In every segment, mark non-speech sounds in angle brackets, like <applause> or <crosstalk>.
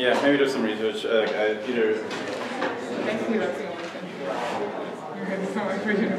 Yeah, maybe do some research. Uh, I either. You're much vision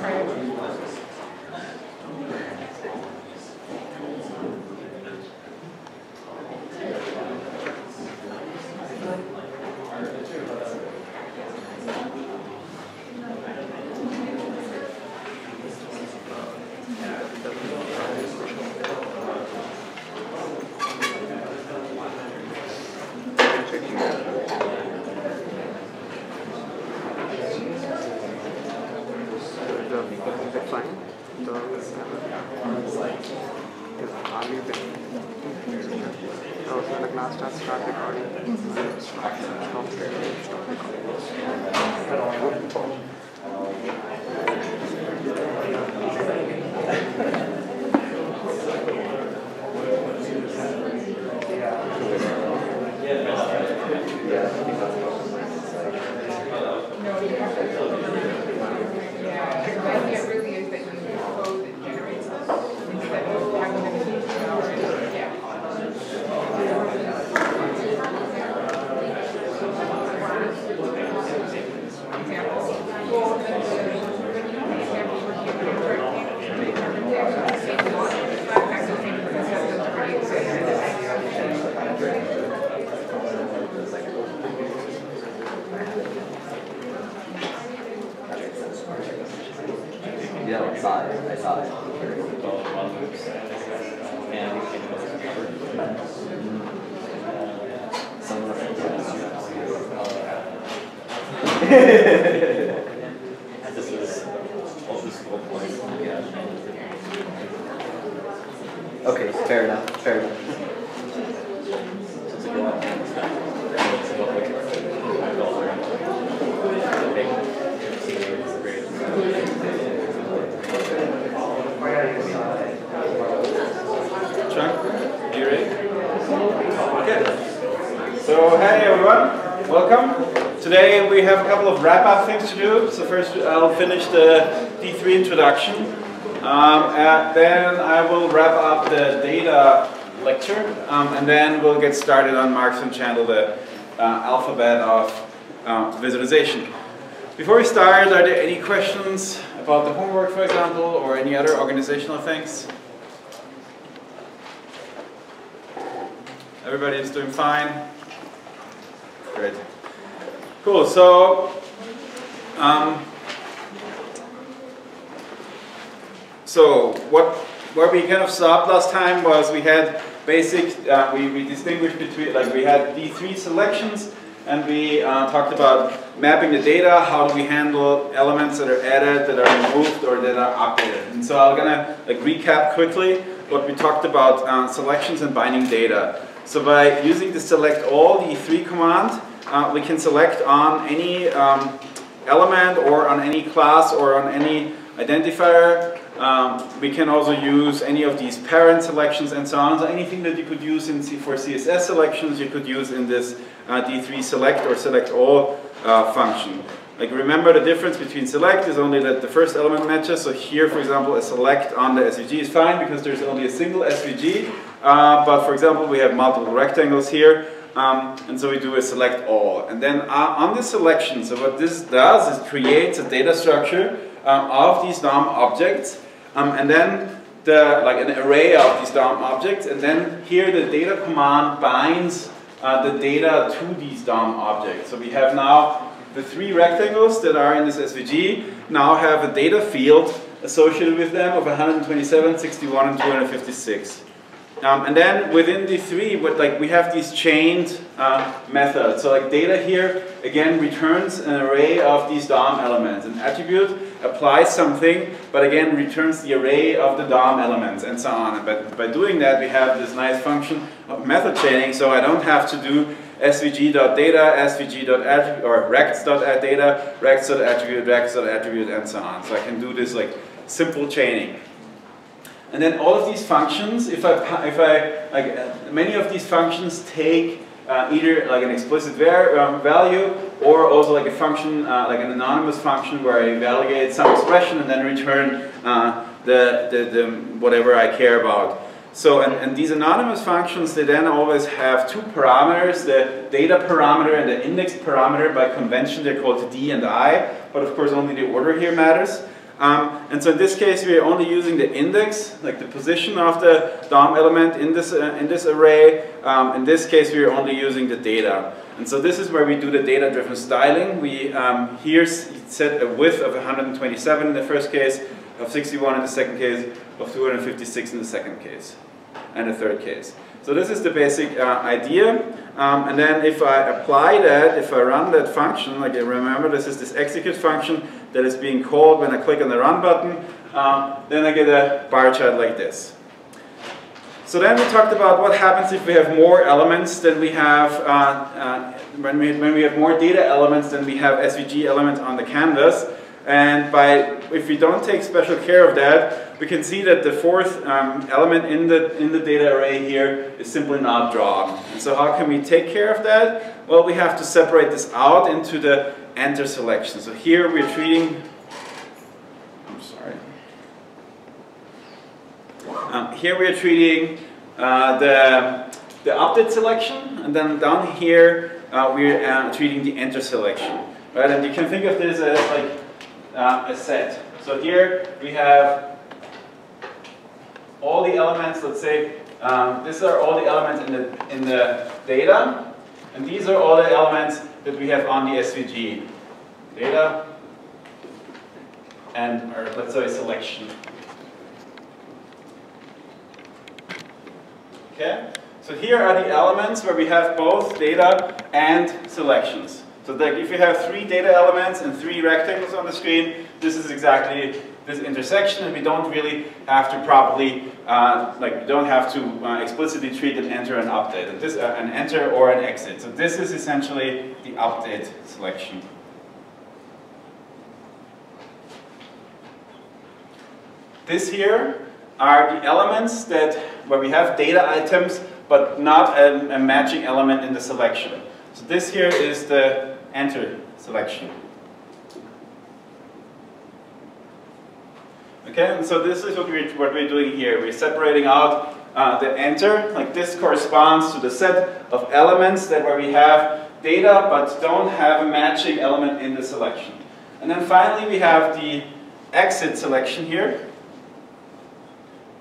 of wrap-up things to do. So first I'll finish the D3 introduction. Um, and then I will wrap up the data lecture. Um, and then we'll get started on marks and channels, the uh, alphabet of uh, visualization. Before we start, are there any questions about the homework, for example, or any other organizational things? Everybody is doing fine? Great. Cool, so, um, so what, where we kind of stopped last time was we had basic, uh, we, we distinguished between, like we had D3 selections and we uh, talked about mapping the data, how do we handle elements that are added, that are removed, or that are updated. And so I'm gonna like recap quickly what we talked about uh, selections and binding data. So by using the select all, the D3 command, uh, we can select on any um, element or on any class or on any identifier. Um, we can also use any of these parent selections and so on. So anything that you could use in C for CSS selections, you could use in this uh, D3 select or select all uh, function. Like remember the difference between select is only that the first element matches. So here, for example, a select on the SVG is fine because there's only a single SVG. Uh, but for example, we have multiple rectangles here. Um, and so we do a select all. And then uh, on the selection, so what this does is creates a data structure um, of these DOM objects. Um, and then the, like an array of these DOM objects. And then here the data command binds uh, the data to these DOM objects. So we have now the three rectangles that are in this SVG now have a data field associated with them of 127, 61, and 256. Um, and then within D3, what, like we have these chained uh, methods. So like data here again returns an array of these DOM elements. An attribute applies something, but again returns the array of the DOM elements and so on. But by doing that, we have this nice function of method chaining. So I don't have to do svg.data, svg.attribute, or rects.data, rects.attribute, rects.attribute, and so on. So I can do this like simple chaining. And then all of these functions, if I, if I like, uh, many of these functions take uh, either like an explicit um, value or also like a function, uh, like an anonymous function where I evaluate some expression and then return uh, the, the, the, whatever I care about. So, and, and these anonymous functions, they then always have two parameters, the data parameter and the index parameter. By convention, they're called D and I, but of course only the order here matters. Um, and so in this case, we are only using the index, like the position of the DOM element in this, uh, in this array. Um, in this case, we are only using the data. And so this is where we do the data-driven styling. We um, here set a width of 127 in the first case, of 61 in the second case, of 256 in the second case, and the third case. So this is the basic uh, idea. Um, and then if I apply that, if I run that function, like remember this is this execute function that is being called when I click on the run button, um, then I get a bar chart like this. So then we talked about what happens if we have more elements than we have, uh, uh, when, we, when we have more data elements than we have SVG elements on the canvas. And by, if we don't take special care of that, we can see that the fourth um, element in the, in the data array here is simply not drawn. And so how can we take care of that? Well, we have to separate this out into the enter selection. So here we're treating, I'm sorry. Um, here we're treating uh, the, the update selection, and then down here uh, we're uh, treating the enter selection. Right, and you can think of this as like uh, a set. So here we have all the elements, let's say, um, these are all the elements in the, in the data, and these are all the elements that we have on the SVG. Data, and or let's say selection. Okay? So here are the elements where we have both data and selections. So that if you have three data elements and three rectangles on the screen, this is exactly this intersection and we don't really have to properly, uh, like we don't have to uh, explicitly treat an enter and update, and this, uh, an enter or an exit. So this is essentially the update selection. This here are the elements that, where we have data items, but not a, a matching element in the selection. So this here is the enter selection. Okay, and so this is what we're, what we're doing here. We're separating out uh, the enter, like this corresponds to the set of elements that where we have data but don't have a matching element in the selection. And then finally we have the exit selection here.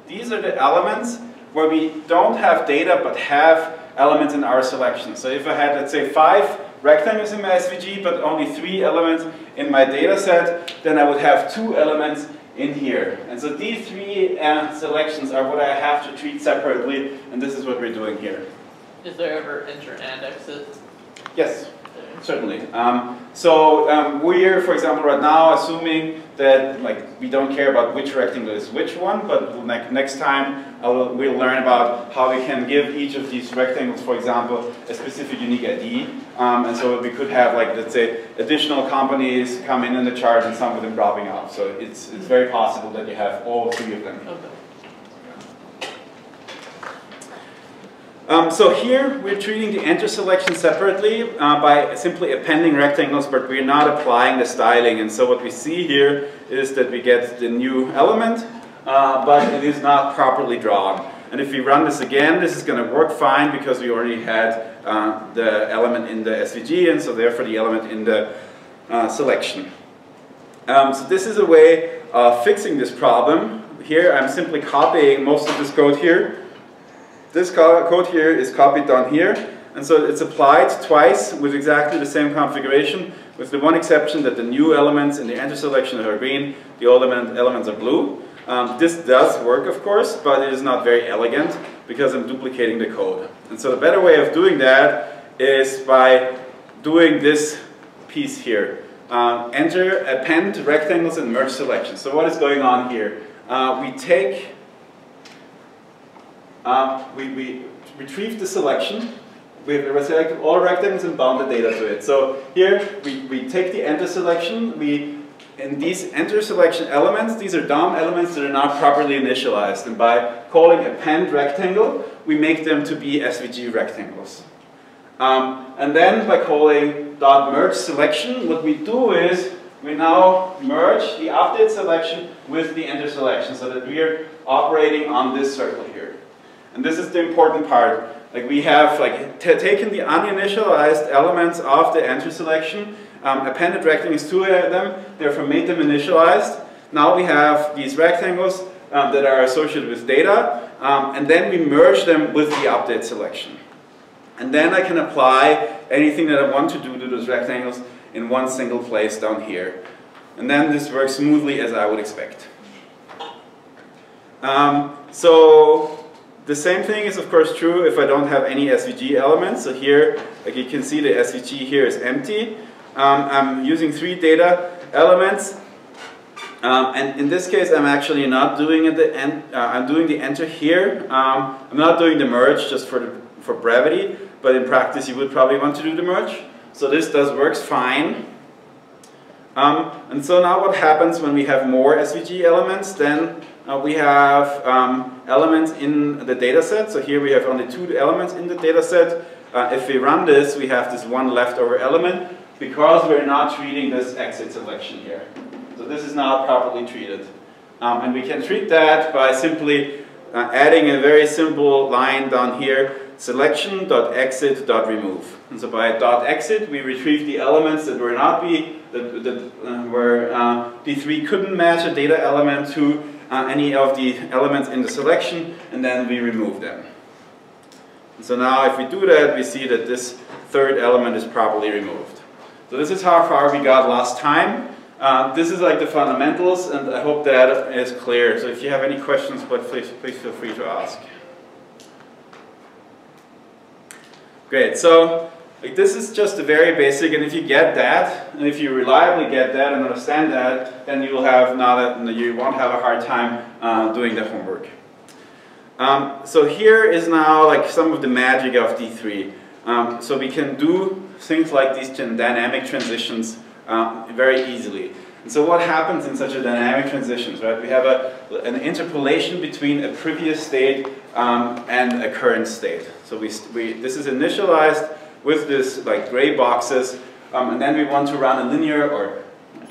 These are the elements where we don't have data but have elements in our selection. So if I had, let's say, five rectangles in my SVG, but only three elements in my data set, then I would have two elements in here. And so these three uh, selections are what I have to treat separately, and this is what we're doing here. Is there ever enter and exit? Yes. Certainly. Um, so um, we're, for example, right now assuming that like we don't care about which rectangle is which one, but next time will, we'll learn about how we can give each of these rectangles, for example, a specific unique ID. Um, and so we could have, like, let's say, additional companies come in in the chart and some of them dropping off. So it's, it's very possible that you have all three of them. Okay. Um, so here we're treating the enter selection separately uh, by simply appending rectangles, but we're not applying the styling. And so what we see here is that we get the new element, uh, but it is not properly drawn. And if we run this again, this is going to work fine because we already had uh, the element in the SVG, and so therefore the element in the uh, selection. Um, so this is a way of fixing this problem. Here I'm simply copying most of this code here this code here is copied down here, and so it's applied twice with exactly the same configuration, with the one exception that the new elements in the enter selection are green, the old element elements are blue. Um, this does work, of course, but it is not very elegant because I'm duplicating the code. And so the better way of doing that is by doing this piece here. Uh, enter, append rectangles and merge selections. So what is going on here? Uh, we take um, we, we retrieve the selection, we have selected all rectangles and bound the data to it. So here we, we take the enter selection, we in these enter selection elements, these are DOM elements that are not properly initialized. And by calling append rectangle, we make them to be SVG rectangles. Um, and then by calling dot merge selection, what we do is we now merge the update selection with the enter selection so that we are operating on this circle here. And this is the important part. Like we have like taken the uninitialized elements of the entry selection, um, appended rectangles to them, therefore made them initialized. Now we have these rectangles um, that are associated with data, um, and then we merge them with the update selection. And then I can apply anything that I want to do to those rectangles in one single place down here. And then this works smoothly as I would expect. Um, so the same thing is of course true if I don't have any SVG elements. So here, like you can see the SVG here is empty. Um, I'm using three data elements. Um, and in this case, I'm actually not doing it the end, uh, I'm doing the enter here. Um, I'm not doing the merge just for, the, for brevity, but in practice you would probably want to do the merge. So this does works fine. Um, and so now what happens when we have more SVG elements, then uh, we have um, elements in the data set. So here we have only two elements in the data set. Uh, if we run this, we have this one leftover element because we're not treating this exit selection here. So this is not properly treated. Um, and we can treat that by simply uh, adding a very simple line down here, selection.exit.remove. And so by dot .exit, we retrieve the elements that were not be, that, that uh, where uh, D3 couldn't match a data element to uh, any of the elements in the selection, and then we remove them. And so now if we do that, we see that this third element is properly removed. So this is how far we got last time. Uh, this is like the fundamentals, and I hope that is clear. So if you have any questions, please, please feel free to ask. Great, so like this is just a very basic, and if you get that, and if you reliably get that and understand that, then you will have now that you won't have a hard time uh, doing the homework. Um, so here is now like some of the magic of D3. Um, so we can do things like these dynamic transitions uh, very easily. And so what happens in such a dynamic transitions, right? We have a, an interpolation between a previous state um, and a current state. So we, we, this is initialized with this like gray boxes, um, and then we want to run a linear or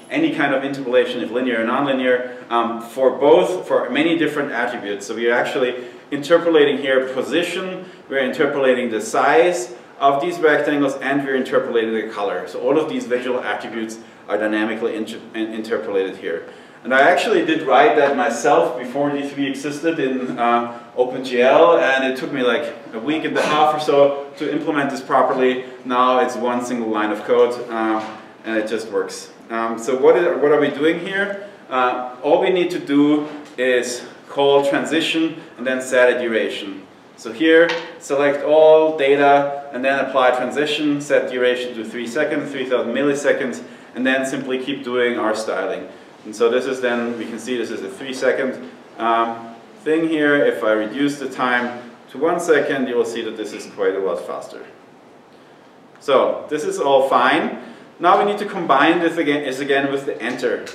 any kind of interpolation, if linear or nonlinear, um, for both, for many different attributes. So we are actually interpolating here position, we're interpolating the size of these rectangles, and we're interpolating the color. So all of these visual attributes are dynamically inter interpolated here. And I actually did write that myself before D3 existed in uh, OpenGL, and it took me like a week and a half or so to implement this properly. Now it's one single line of code, uh, and it just works. Um, so what, is, what are we doing here? Uh, all we need to do is call transition and then set a duration. So here, select all data and then apply transition, set duration to 3 seconds, 3000 milliseconds, and then simply keep doing our styling. And so this is then, we can see this is a three second um, thing here. If I reduce the time to one second, you will see that this is quite a lot faster. So this is all fine. Now we need to combine this again, again with the enter.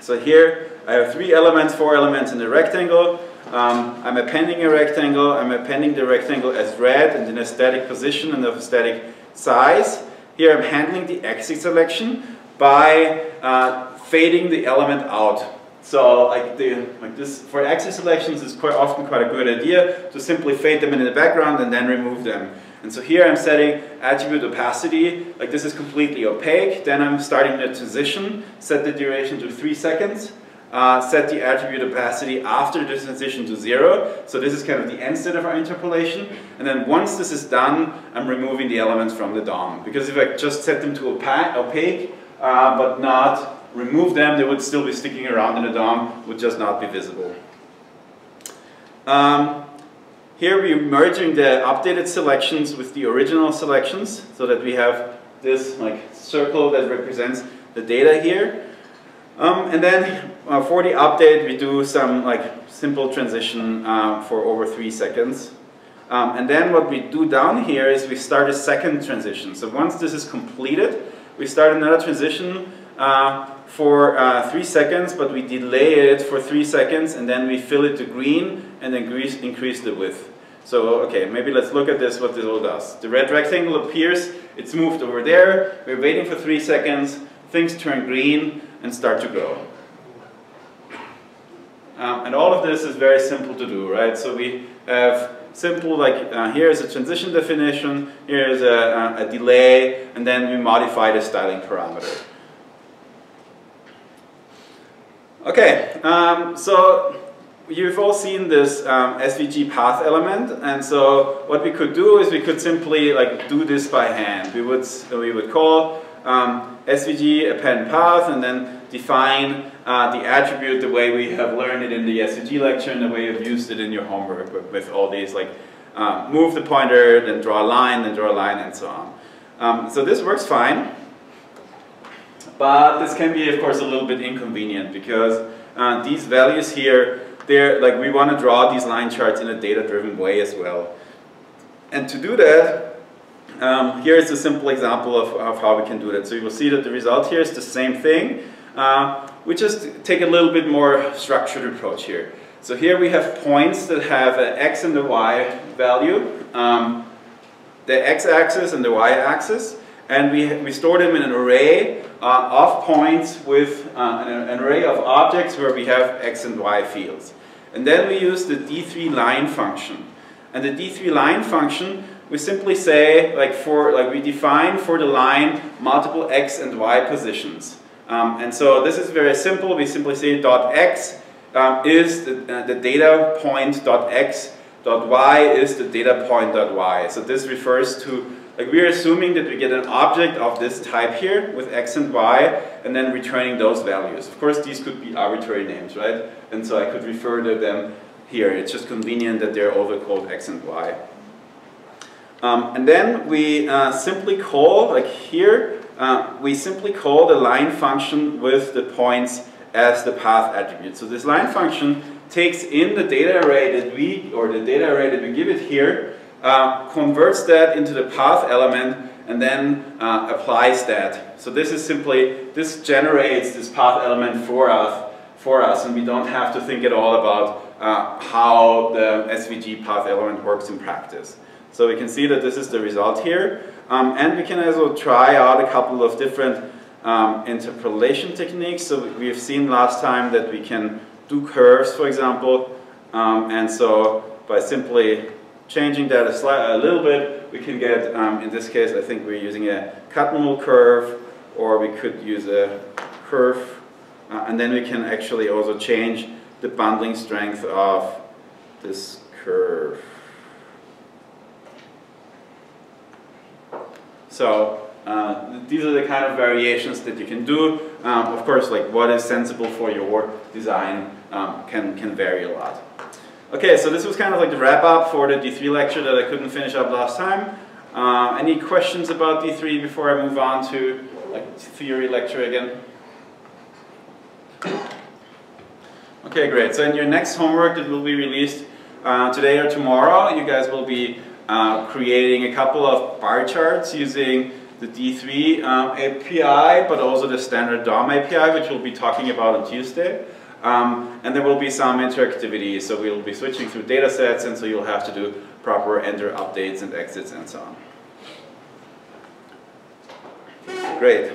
So here I have three elements, four elements in the rectangle. Um, I'm appending a rectangle. I'm appending the rectangle as red and in a static position and of a static size. Here I'm handling the exit selection by uh, fading the element out. So like, the, like this, for exit selections it's quite often quite a good idea to simply fade them in the background and then remove them. And so here I'm setting attribute opacity, like this is completely opaque, then I'm starting the transition, set the duration to 3 seconds, uh, set the attribute opacity after the transition to 0, so this is kind of the end state of our interpolation, and then once this is done, I'm removing the elements from the DOM, because if I just set them to opa opaque, uh, but not remove them, they would still be sticking around in the DOM, would just not be visible. Um, here we're merging the updated selections with the original selections so that we have this like circle that represents the data here. Um, and then uh, for the update we do some like simple transition uh, for over three seconds. Um, and then what we do down here is we start a second transition. So once this is completed, we start another transition uh, for uh, three seconds, but we delay it for three seconds and then we fill it to green and then increase, increase the width. So, okay, maybe let's look at this, what this all does. The red rectangle appears, it's moved over there, we're waiting for three seconds, things turn green and start to grow. Um, and all of this is very simple to do, right? So we have simple, like uh, here's a transition definition, here's a, a, a delay, and then we modify the styling parameter. Okay, um, so you've all seen this um, SVG path element, and so what we could do is we could simply like do this by hand. We would we would call um, SVG append path, and then define uh, the attribute the way we have learned it in the SVG lecture and the way you've used it in your homework with, with all these like uh, move the pointer, then draw a line, then draw a line, and so on. Um, so this works fine, but this can be of course a little bit inconvenient because uh, these values here they're like we want to draw these line charts in a data-driven way as well. And to do that, um, here is a simple example of, of how we can do that. So you will see that the result here is the same thing. Uh, we just take a little bit more structured approach here. So here we have points that have an x and a y value, um, the x-axis and the y-axis, and we, we store them in an array of points with uh, an, an, array of objects where we have x and y fields. And then we use the d3 line function. And the d3 line function, we simply say, like for like we define for the line multiple x and y positions. Um, and so this is very simple. We simply say dot x um, is the, uh, the data point dot x dot y is the data point dot y. So this refers to like we're assuming that we get an object of this type here with x and y and then returning those values. Of course these could be arbitrary names, right? And so I could refer to them here. It's just convenient that they're also called x and y. Um, and then we uh, simply call, like here, uh, we simply call the line function with the points as the path attribute. So this line function takes in the data array that we, or the data array that we give it here, uh, converts that into the path element and then uh, applies that. So this is simply, this generates this path element for us, for us and we don't have to think at all about uh, how the SVG path element works in practice. So we can see that this is the result here. Um, and we can also try out a couple of different um, interpolation techniques. So we have seen last time that we can do curves, for example. Um, and so by simply changing that a, a little bit, we can get, um, in this case, I think we're using a cut curve, or we could use a curve. Uh, and then we can actually also change the bundling strength of this curve. So uh, these are the kind of variations that you can do. Um, of course, like what is sensible for your design um, can, can vary a lot. Okay, so this was kind of like the wrap up for the D3 lecture that I couldn't finish up last time. Uh, any questions about D3 before I move on to like theory lecture again? Okay, great. So in your next homework that will be released uh, today or tomorrow, you guys will be uh, creating a couple of bar charts using the D3 um, API, but also the standard DOM API, which we'll be talking about on Tuesday. Um, and there will be some interactivity, so we'll be switching through data sets, and so you'll have to do proper enter updates and exits and so on. Great.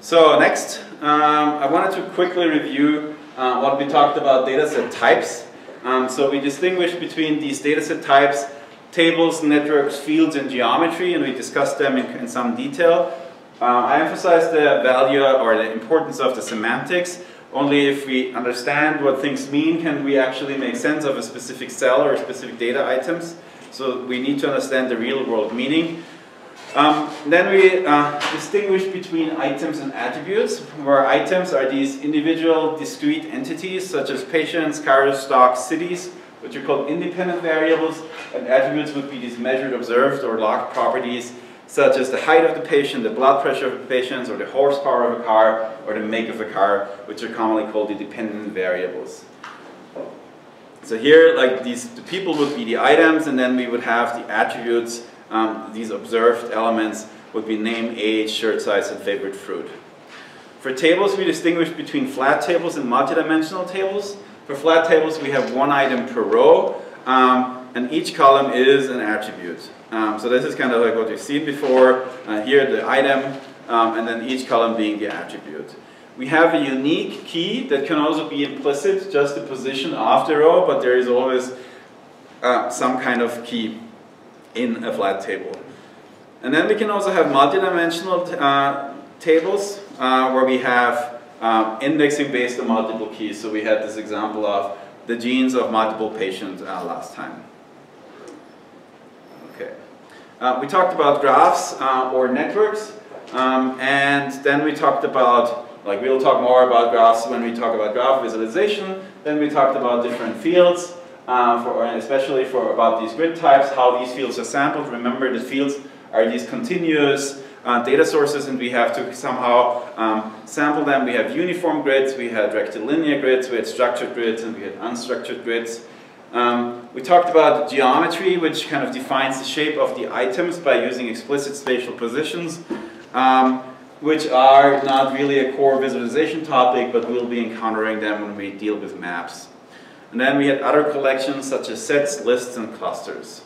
So next, um, I wanted to quickly review uh, what we talked about dataset types. Um, so we distinguish between these dataset types, tables, networks, fields, and geometry, and we discussed them in, in some detail. Uh, I emphasize the value or the importance of the semantics. Only if we understand what things mean can we actually make sense of a specific cell or specific data items. So we need to understand the real world meaning. Um, then we uh, distinguish between items and attributes, where items are these individual discrete entities such as patients, cars, stocks, cities, which are called independent variables, and attributes would be these measured, observed, or logged properties such as the height of the patient, the blood pressure of the patient, or the horsepower of a car, or the make of a car, which are commonly called the dependent variables. So here, like these, the people would be the items, and then we would have the attributes um, these observed elements would be name, age, shirt size, and favorite fruit. For tables, we distinguish between flat tables and multidimensional tables. For flat tables, we have one item per row, um, and each column is an attribute. Um, so this is kind of like what you've seen before. Uh, here, the item, um, and then each column being the attribute. We have a unique key that can also be implicit, just the position of the row, but there is always uh, some kind of key in a flat table. And then we can also have multidimensional uh, tables uh, where we have um, indexing based on multiple keys. So we had this example of the genes of multiple patients uh, last time. Uh, we talked about graphs uh, or networks, um, and then we talked about, like we'll talk more about graphs when we talk about graph visualization. Then we talked about different fields, uh, for, especially for about these grid types, how these fields are sampled. Remember, the fields are these continuous uh, data sources and we have to somehow um, sample them. We have uniform grids, we had rectilinear grids, we had structured grids, and we had unstructured grids. Um, we talked about geometry, which kind of defines the shape of the items by using explicit spatial positions, um, which are not really a core visualization topic, but we'll be encountering them when we deal with maps. And then we had other collections such as sets, lists, and clusters.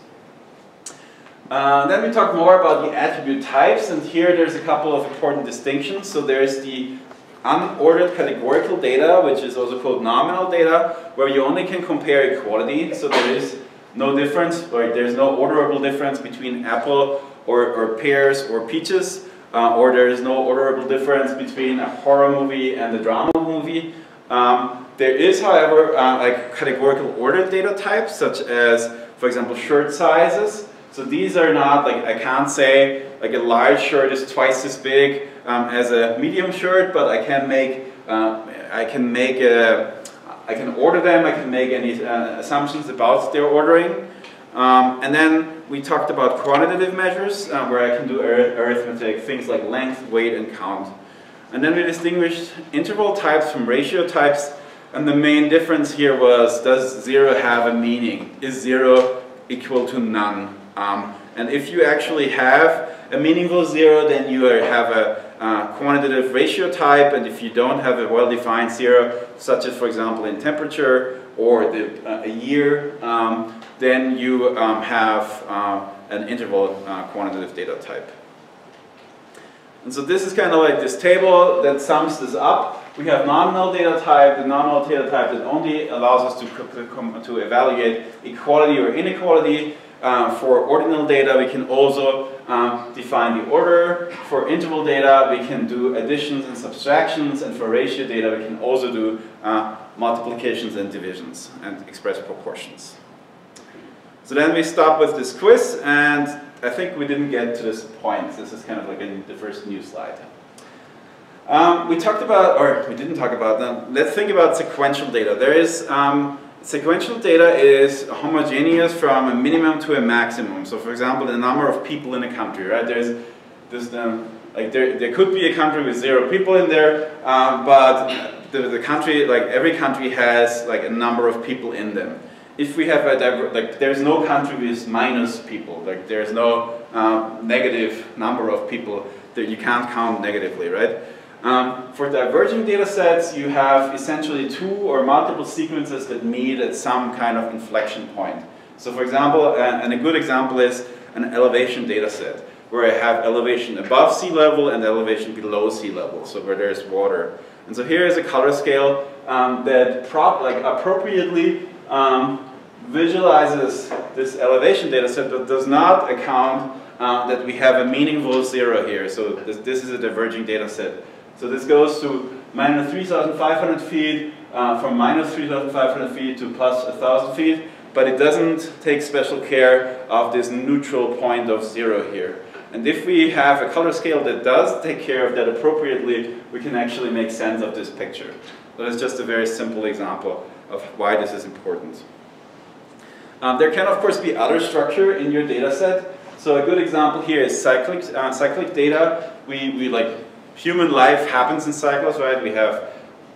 Uh, then we talked more about the attribute types, and here there's a couple of important distinctions. So there's the unordered categorical data, which is also called nominal data, where you only can compare equality. So there is no difference, or there's no orderable difference between apple or, or pears or peaches, uh, or there is no orderable difference between a horror movie and a drama movie. Um, there is, however, uh, like categorical ordered data types, such as, for example, shirt sizes. So these are not, like I can't say like a large shirt is twice as big um, as a medium shirt, but I can make, uh, I can make a, I can order them, I can make any uh, assumptions about their ordering. Um, and then we talked about quantitative measures, uh, where I can do arithmetic, things like length, weight, and count. And then we distinguished interval types from ratio types, and the main difference here was, does zero have a meaning? Is zero equal to none? Um, and if you actually have a meaningful zero, then you have a uh, quantitative ratio type, and if you don't have a well-defined zero, such as for example in temperature or the, uh, a year, um, then you um, have uh, an interval uh, quantitative data type. And so this is kind of like this table that sums this up. We have nominal data type, the nominal data type that only allows us to, to evaluate equality or inequality. Uh, for ordinal data, we can also um, define the order. For interval data, we can do additions and subtractions. And for ratio data, we can also do uh, multiplications and divisions and express proportions. So then we stop with this quiz, and I think we didn't get to this point. This is kind of like in the first new slide. Um, we talked about, or we didn't talk about them. Let's think about sequential data. There is um, Sequential data is homogeneous from a minimum to a maximum. So for example, the number of people in a country, right? There's, there's the, like there, there could be a country with zero people in there, um, but the, the country, like every country has like a number of people in them. If we have a, like there's no country with minus people, like there's no um, negative number of people that you can't count negatively, right? Um, for diverging data sets, you have essentially two or multiple sequences that meet at some kind of inflection point. So for example, and a good example is an elevation data set, where I have elevation above sea level and elevation below sea level, so where there's water. And so here is a color scale um, that like appropriately um, visualizes this elevation data set, but does not account uh, that we have a meaningful zero here. So this, this is a diverging data set. So this goes to minus 3,500 feet, uh, from minus 3,500 feet to plus 1,000 feet, but it doesn't take special care of this neutral point of zero here. And if we have a color scale that does take care of that appropriately, we can actually make sense of this picture. So that's just a very simple example of why this is important. Um, there can of course be other structure in your data set. So a good example here is cyclic, uh, cyclic data. We, we like human life happens in cycles, right? We have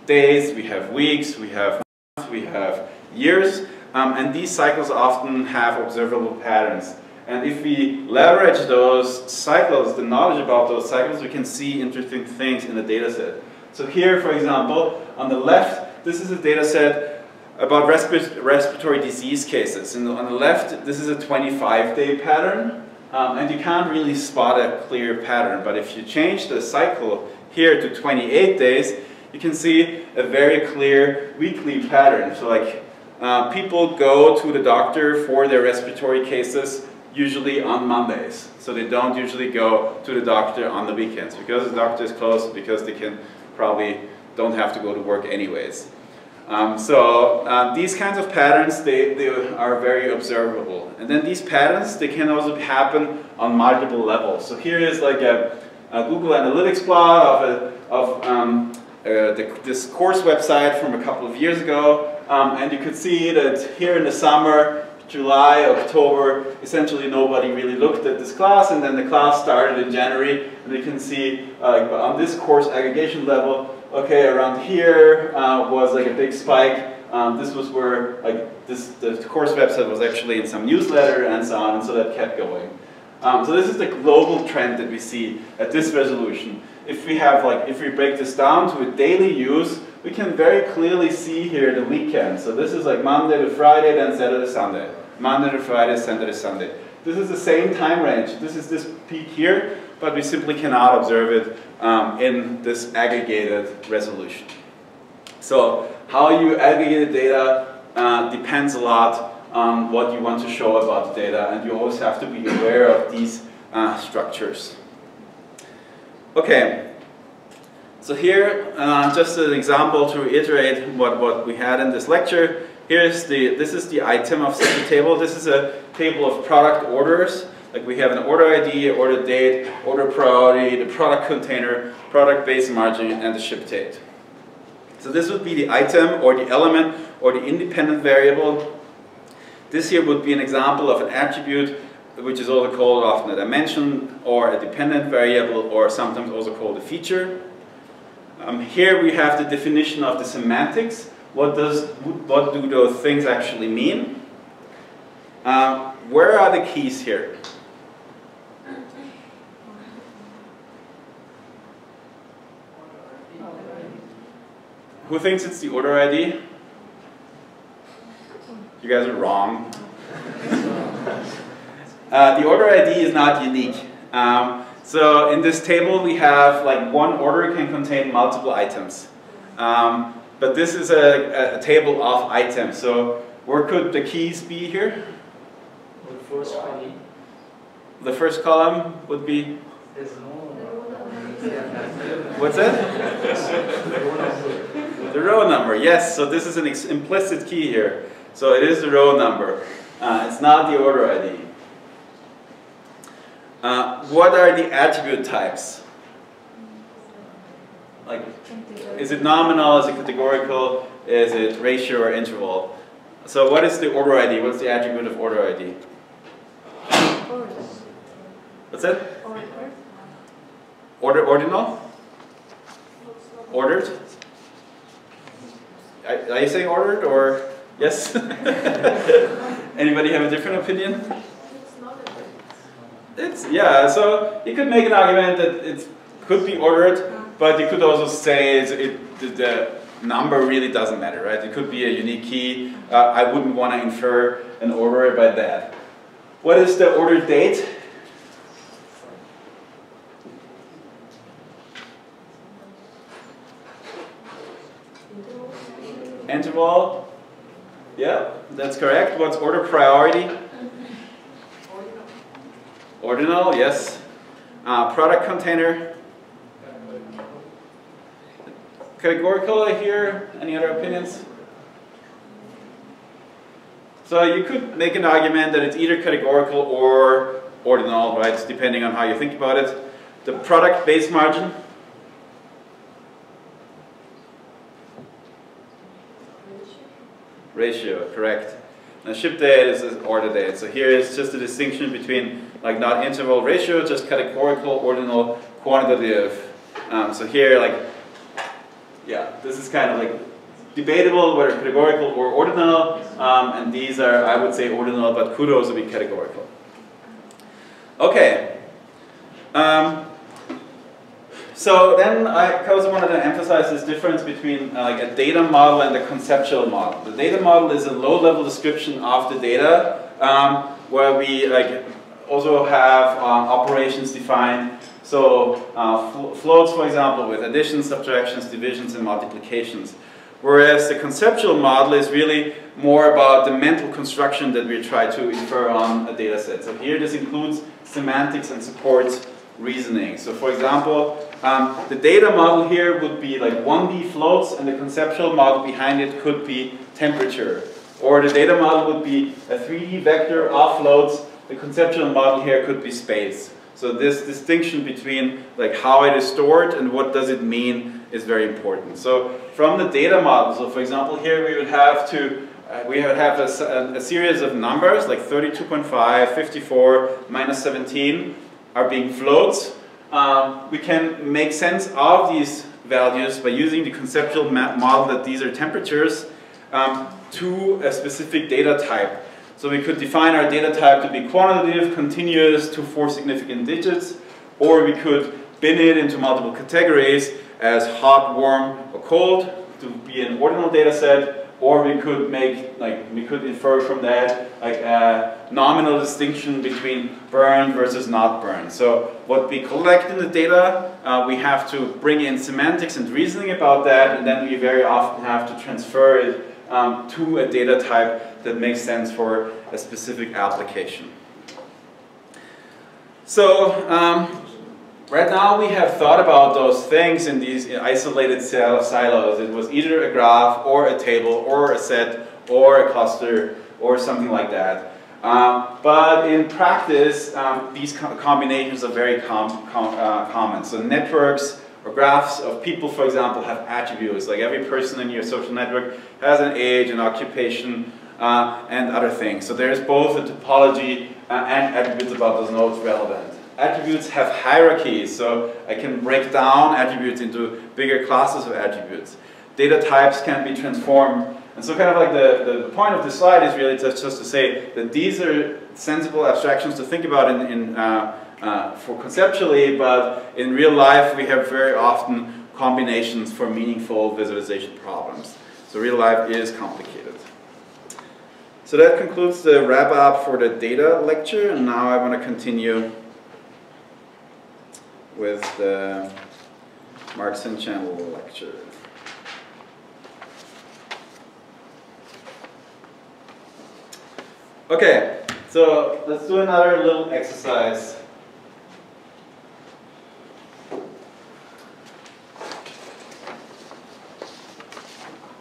days, we have weeks, we have months, we have years, um, and these cycles often have observable patterns. And if we leverage those cycles, the knowledge about those cycles, we can see interesting things in the data set. So here, for example, on the left, this is a data set about respi respiratory disease cases. And on the left, this is a 25-day pattern. Um, and you can't really spot a clear pattern, but if you change the cycle here to 28 days, you can see a very clear weekly pattern. So like uh, people go to the doctor for their respiratory cases usually on Mondays. So they don't usually go to the doctor on the weekends because the doctor is closed, because they can probably don't have to go to work anyways. Um, so uh, these kinds of patterns, they, they are very observable. And then these patterns, they can also happen on multiple levels. So here is like a, a Google Analytics plot of, a, of um, uh, the, this course website from a couple of years ago. Um, and you could see that here in the summer, July, October, essentially nobody really looked at this class, and then the class started in January, and you can see uh, on this course aggregation level, okay, around here uh, was like a big spike. Um, this was where like this the course website was actually in some newsletter and so on, and so that kept going. Um, so this is the global trend that we see at this resolution. If we have like if we break this down to a daily use, we can very clearly see here the weekend. So this is like Monday to Friday, then Saturday, to Sunday. Monday to Friday, Saturday, to Sunday. This is the same time range. This is this peak here, but we simply cannot observe it um, in this aggregated resolution. So how you aggregate data uh, depends a lot on what you want to show about the data, and you always have to be aware of these uh, structures. Okay, so here, uh, just an example to reiterate what, what we had in this lecture. Here's the, this is the item of such a table. This is a table of product orders. Like we have an order ID, order date, order priority, the product container, product base margin, and the ship date. So this would be the item or the element or the independent variable. This here would be an example of an attribute which is also called often a dimension or a dependent variable or sometimes also called a feature. Um, here we have the definition of the semantics what, does, what do those things actually mean? Um, where are the keys here? Who thinks it's the order ID? You guys are wrong. <laughs> uh, the order ID is not unique. Um, so in this table we have like one order can contain multiple items. Um, but this is a, a table of items. So where could the keys be here? The first column. The first column would be. What's that? The row number. Yes. So this is an implicit key here. So it is the row number. Uh, it's not the order ID. Uh, what are the attribute types? Like, is it nominal, is it categorical, is it ratio or interval? So what is the order ID? What's the attribute of order ID? What's that? Order, ordinal? Ordered? Are, are you saying ordered or yes? <laughs> Anybody have a different opinion? It's, yeah, so you could make an argument that it could be ordered, but you could also say it, the number really doesn't matter, right? It could be a unique key. Uh, I wouldn't want to infer an order by that. What is the order date? Yeah, that's correct. What's order priority? Ordinal, yes. Uh, product container? categorical here? Any other opinions? So you could make an argument that it's either categorical or ordinal, right? Depending on how you think about it. The product base margin. Ratio, correct. Now ship date is order date. So here is just a distinction between like not interval ratio, just categorical, ordinal, quantitative. Um, so here like yeah, this is kind of like debatable whether categorical or ordinal, um, and these are, I would say, ordinal, but could also be categorical. Okay. Um, so then I also wanted to emphasize this difference between uh, like a data model and a conceptual model. The data model is a low-level description of the data um, where we like also have um, operations defined so uh, floats, for example, with additions, subtractions, divisions, and multiplications. Whereas the conceptual model is really more about the mental construction that we try to infer on a data set. So here this includes semantics and supports reasoning. So for example, um, the data model here would be like 1D floats and the conceptual model behind it could be temperature. Or the data model would be a 3D vector of floats. The conceptual model here could be space. So this distinction between like how it is stored and what does it mean is very important. So from the data model, so for example here we would have to uh, we would have a, a, series of numbers like 32.5, 54, minus 17 are being floats. Um, we can make sense of these values by using the conceptual model that these are temperatures um, to a specific data type. So we could define our data type to be quantitative, continuous to four significant digits, or we could bin it into multiple categories as hot, warm, or cold to be an ordinal data set, or we could make, like, we could infer from that, like, a nominal distinction between burn versus not burn. So what we collect in the data, uh, we have to bring in semantics and reasoning about that, and then we very often have to transfer it um, to a data type that makes sense for a specific application. So, um, Right now we have thought about those things in these isolated silos. It was either a graph or a table or a set or a cluster or something like that. Um, but in practice, um, these co combinations are very com com uh, common. So networks or graphs of people, for example, have attributes. Like every person in your social network has an age, an occupation, uh, and other things. So there's both a topology uh, and attributes about those nodes relevant attributes have hierarchies, so I can break down attributes into bigger classes of attributes. Data types can be transformed. And so kind of like the, the point of this slide is really just, just to say that these are sensible abstractions to think about in, in uh, uh, for conceptually, but in real life we have very often combinations for meaningful visualization problems. So real life is complicated. So that concludes the wrap up for the data lecture, and now I want to continue with the Marks and Channel lecture. Okay, so let's do another little exercise.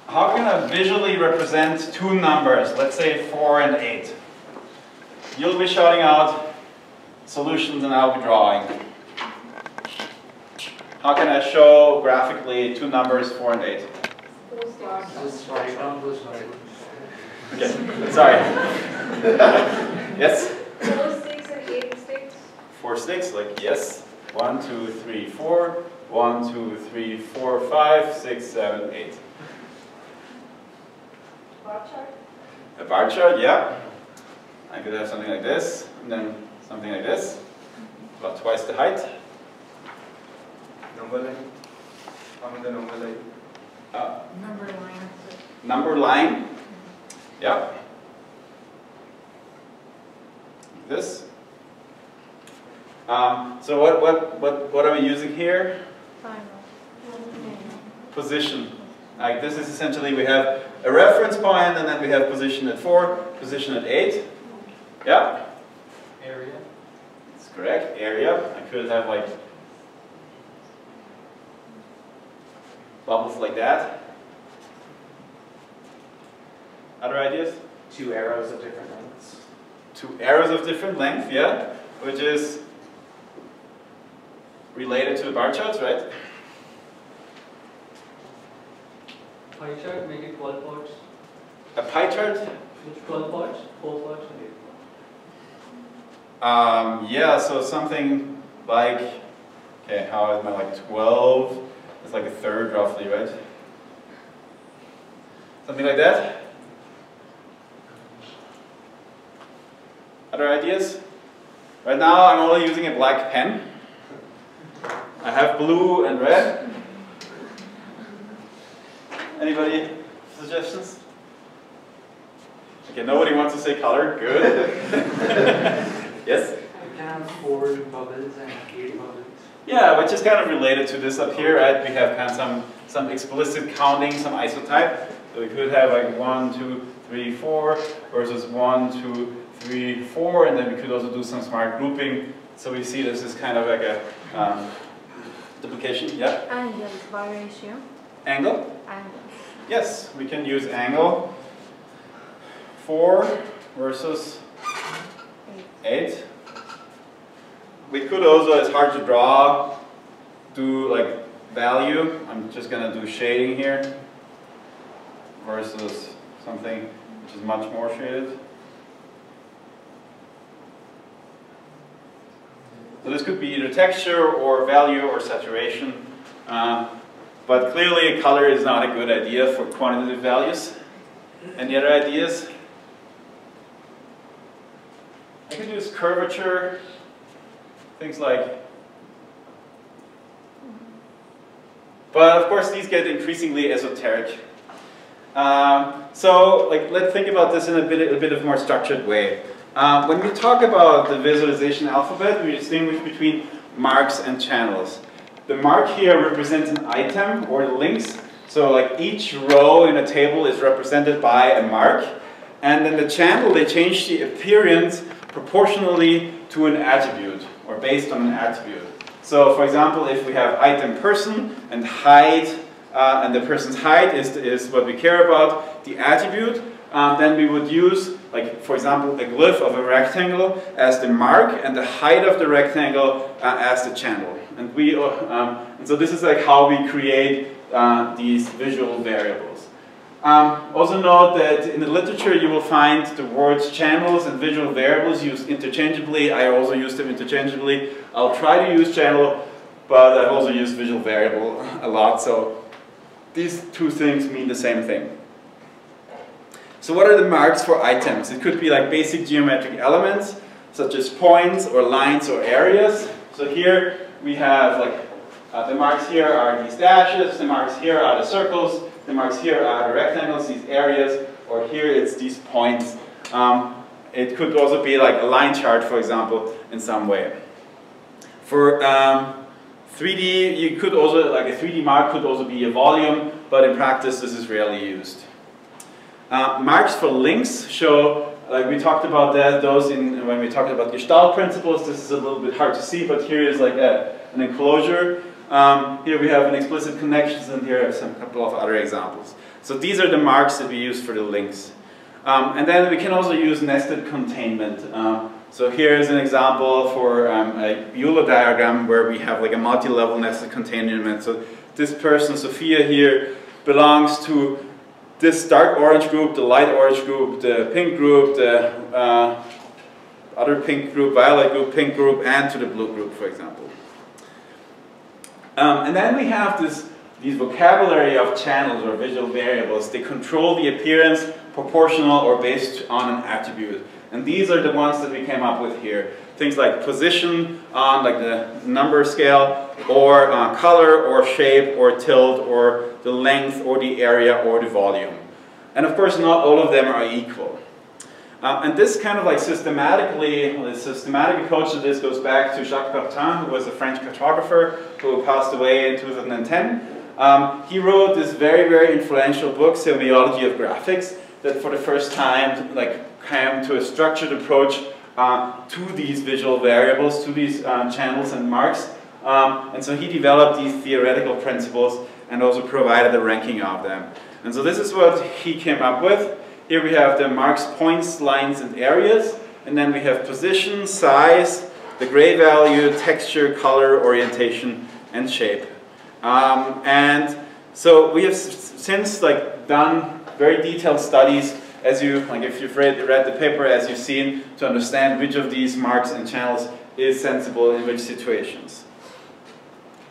How can I visually represent two numbers, let's say 4 and 8? You'll be shouting out solutions and I'll be drawing. How can I show graphically two numbers, 4 and 8? Just write down those values. Okay, sorry. <laughs> yes? Four sticks and eight sticks. Four sticks, like yes. One, two, three, four. One, two, three, four, five, six, seven, eight. Bar chart. A bar chart, yeah. I could have something like this, and then something like this, about twice the height. Number line. On the number line. Uh, Number line. number line, yeah. This. Um, so what, what, what, what are we using here? Position. Like this is essentially we have a reference point and then we have position at 4, position at 8. Yeah? Area. That's correct. Area. I could have like bubbles like that. Other ideas? Two arrows of different lengths. Two arrows of different length, yeah, which is related to the bar charts, right? Pie chart, make it 12 parts. A pie chart? Which 12 parts? 4 parts and 8 parts. Um, yeah, so something like, okay, how is my like 12? It's like a third roughly, right? Something like that? Other ideas? Right now I'm only using a black pen. I have blue and red. Anybody suggestions? Okay, nobody wants to say color. Good. <laughs> yes? Have four bubbles and eight bubbles. Yeah, which is kind of related to this up here, right? We have kind of some, some explicit counting, some isotype. So we could have like 1, 2, 3, 4 versus 1, 2, 3, 4, and then we could also do some smart grouping. So we see this is kind of like a um, duplication, yeah? Ratio. Angle? Angle. Yes, we can use angle. 4 versus 8. We could also—it's hard to draw—do like value. I'm just going to do shading here versus something which is much more shaded. So this could be either texture or value or saturation. Uh, but clearly color is not a good idea for quantitative values. Any other ideas? I could use curvature things like. But of course, these get increasingly esoteric. Um, so, like, let's think about this in a bit, a bit of more structured way. Um, when we talk about the visualization alphabet, we distinguish between marks and channels. The mark here represents an item or links. So, like, each row in a table is represented by a mark. And then the channel, they change the appearance proportionally to an attribute based on an attribute. So for example, if we have item person and height, uh, and the person's height is, is what we care about, the attribute, um, then we would use, like for example, the glyph of a rectangle as the mark and the height of the rectangle uh, as the channel. And, we, uh, um, and so this is like how we create uh, these visual variables. Um, also note that in the literature you will find the words channels and visual variables used interchangeably. I also use them interchangeably. I'll try to use channel, but I've also used visual variable a lot, so these two things mean the same thing. So what are the marks for items? It could be like basic geometric elements, such as points or lines or areas. So here we have like, uh, the marks here are these dashes, the marks here are the circles, the marks here are the rectangles, these areas, or here it's these points. Um, it could also be like a line chart, for example, in some way. For um, 3D, you could also, like a 3D mark could also be a volume, but in practice this is rarely used. Uh, marks for links show, like we talked about that, those in, when we talked about Gestalt principles, this is a little bit hard to see, but here is like a, an enclosure. Um, here we have an explicit connections and here are some couple of other examples. So these are the marks that we use for the links. Um, and then we can also use nested containment. Um, so here is an example for um, a Euler diagram where we have like a multi-level nested containment. So this person, Sophia here, belongs to this dark orange group, the light orange group, the pink group, the uh, other pink group, violet group, pink group, and to the blue group, for example. Um, and then we have this, these vocabulary of channels or visual variables. They control the appearance proportional or based on an attribute. And these are the ones that we came up with here. Things like position on like the number scale, or uh, color, or shape, or tilt, or the length, or the area, or the volume. And of course, not all of them are equal. Uh, and this kind of like systematically, the systematic approach to this goes back to Jacques Bertin, who was a French cartographer who passed away in 2010. Um, he wrote this very, very influential book, Semiology of Graphics, that for the first time like came to a structured approach uh, to these visual variables, to these uh, channels and marks. Um, and so he developed these theoretical principles and also provided a ranking of them. And so this is what he came up with. Here we have the marks, points, lines, and areas. And then we have position, size, the gray value, texture, color, orientation, and shape. Um, and so we have since like done very detailed studies as you, like if you've read, read the paper, as you've seen, to understand which of these marks and channels is sensible in which situations.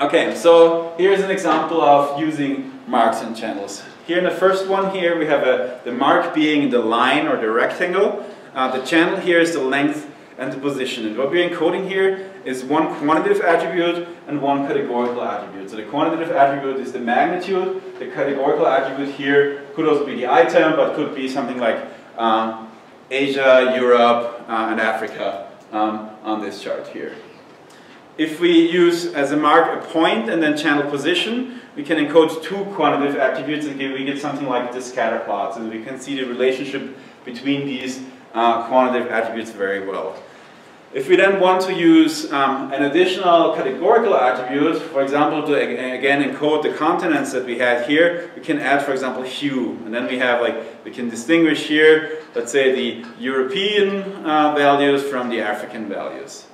Okay, so here's an example of using marks and channels. Here in the first one here we have a, the mark being the line or the rectangle. Uh, the channel here is the length and the position. And what we're encoding here is one quantitative attribute and one categorical attribute. So the quantitative attribute is the magnitude. The categorical attribute here could also be the item, but could be something like um, Asia, Europe, uh, and Africa um, on this chart here. If we use as a mark a point and then channel position, we can encode two quantitative attributes and we get something like this scatter plot. And we can see the relationship between these uh, quantitative attributes very well. If we then want to use um, an additional categorical attribute, for example, to again encode the continents that we had here, we can add, for example, hue. And then we have like, we can distinguish here, let's say, the European uh, values from the African values.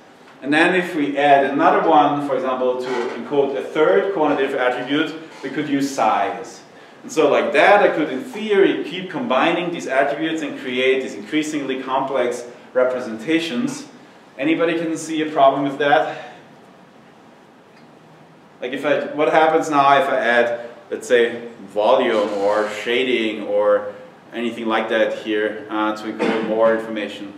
And then if we add another one, for example, to encode a third quantitative attribute, we could use size. And so like that, I could, in theory, keep combining these attributes and create these increasingly complex representations Anybody can see a problem with that? Like if I, what happens now if I add, let's say, volume or shading or anything like that here uh, to include more information?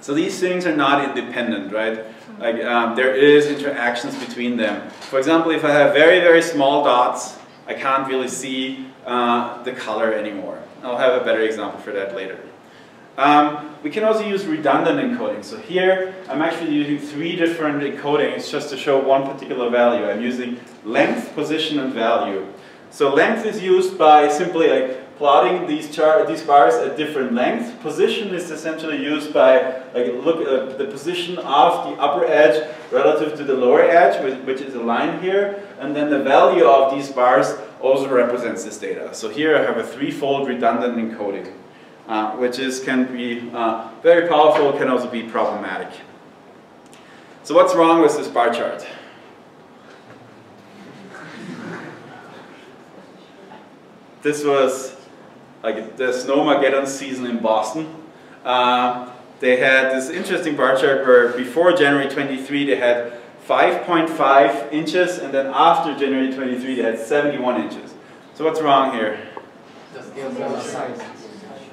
So these things are not independent, right? Like um, there is interactions between them. For example, if I have very, very small dots, I can't really see uh, the color anymore. I'll have a better example for that later. Um, we can also use redundant encoding. So here, I'm actually using three different encodings just to show one particular value. I'm using length, position, and value. So length is used by simply like plotting these these bars at different lengths. Position is essentially used by like look uh, the position of the upper edge relative to the lower edge, which, which is a line here, and then the value of these bars also represents this data. So here I have a threefold redundant encoding uh, which is, can be uh, very powerful, can also be problematic. So what's wrong with this bar chart? This was like the Snowmageddon season in Boston. Uh, they had this interesting bar chart where before January 23 they had 5.5 inches and then after January 23 they had 71 inches. So what's wrong here?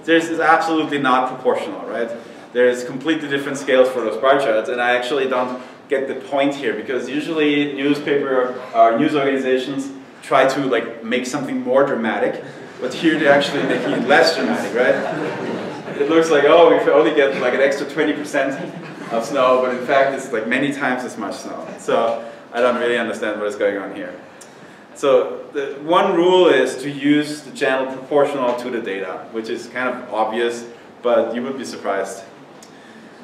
this is absolutely not proportional, right? There's completely different scales for those bar charts, and I actually don't get the point here because usually newspaper or news organizations try to like make something more dramatic, but here they're actually making it less dramatic, right? It looks like, oh, we only get like an extra 20% of snow, but in fact it's like many times as much snow. So I don't really understand what is going on here. So the one rule is to use the channel proportional to the data, which is kind of obvious, but you would be surprised.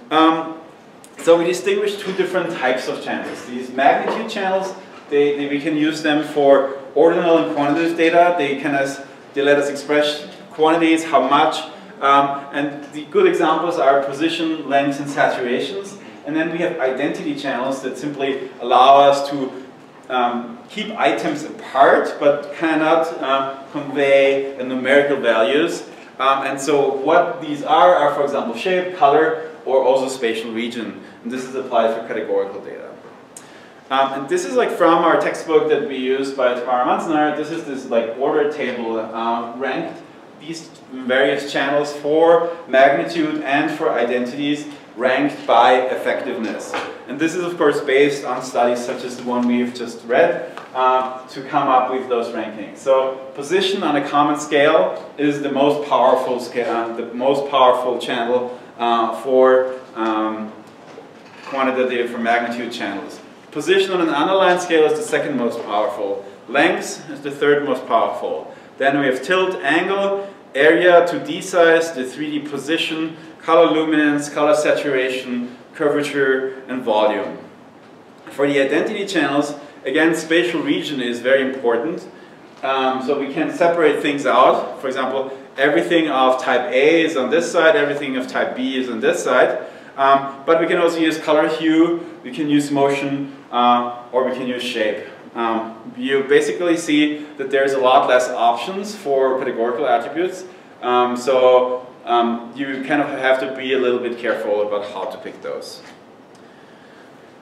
Um, so we distinguish two different types of channels. These magnitude channels, they, they, we can use them for ordinal and quantitative data. They can as, they let us express quantities, how much, um, and the good examples are position, lengths, and saturations. And then we have identity channels that simply allow us to um, keep items apart but cannot uh, convey numerical values. Um, and so what these are are, for example, shape, color, or also spatial region. And this is applied for categorical data. Um, and this is like from our textbook that we used by Tamara Munzner. This is this like order table um, ranked these various channels for magnitude and for identities ranked by effectiveness. And this is of course based on studies such as the one we've just read uh, to come up with those rankings. So position on a common scale is the most powerful scale, uh, the most powerful channel uh, for um, quantitative for magnitude channels. Position on an unaligned scale is the second most powerful. Length is the third most powerful. Then we have tilt, angle, area to d-size, the 3D position, color luminance, color saturation, curvature, and volume. For the identity channels, again, spatial region is very important. Um, so we can separate things out. For example, everything of type A is on this side, everything of type B is on this side. Um, but we can also use color hue, we can use motion, uh, or we can use shape. Um, you basically see that there's a lot less options for categorical attributes. Um, so um, you kind of have to be a little bit careful about how to pick those.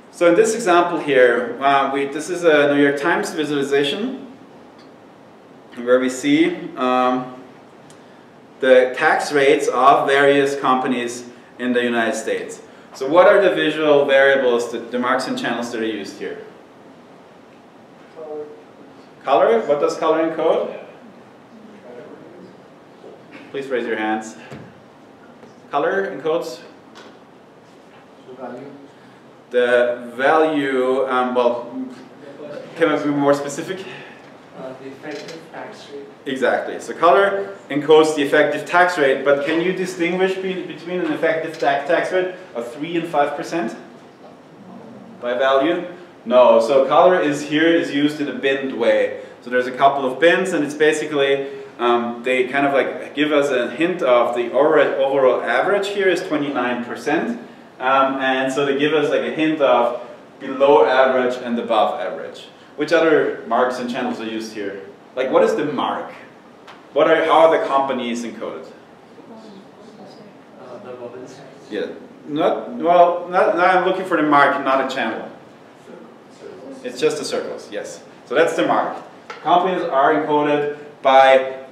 So in this example here, uh, we, this is a New York Times visualization where we see um, the tax rates of various companies in the United States. So what are the visual variables, that, the marks and channels that are used here? Color. Color? What does color encode? Please raise your hands. Color encodes? Value. the value, um, well, can I be more specific? Uh, the effective tax rate. Exactly. So color encodes the effective tax rate, but can you distinguish be between an effective tax tax rate of 3 and 5% by value? No. So color is here is used in a binned way. So there's a couple of bins and it's basically um, they kind of like give us a hint of the overall, overall average here is 29%. Um, and so they give us like a hint of below average and above average. Which other marks and channels are used here? Like what is the mark? What are, how are the companies encoded? Uh, the. Yeah, not, well, not, now I'm looking for the mark, not a channel. It's just the circles, yes. So that's the mark. Companies are encoded by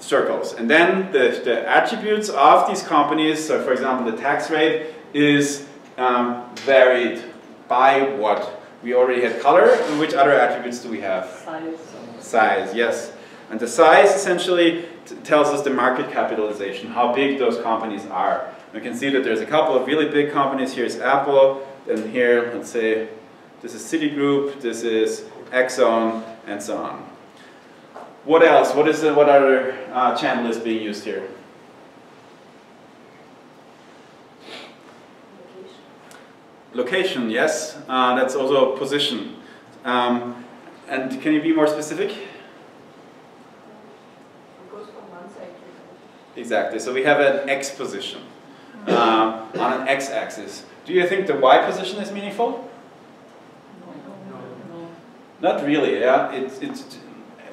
circles. And then the, the attributes of these companies, so for example, the tax rate is um, varied by what? We already had color, and which other attributes do we have? Size. Size, yes. And the size essentially tells us the market capitalization, how big those companies are. We can see that there's a couple of really big companies. Here's Apple, and here, let's say, this is Citigroup, this is Exxon, and so on. What else? What is the, what other uh, channel is being used here? Location, yes. Uh, that's also position. Um, and can you be more specific? Exactly. So we have an x position uh, on an x-axis. Do you think the y position is meaningful? Not really. Yeah. It's it's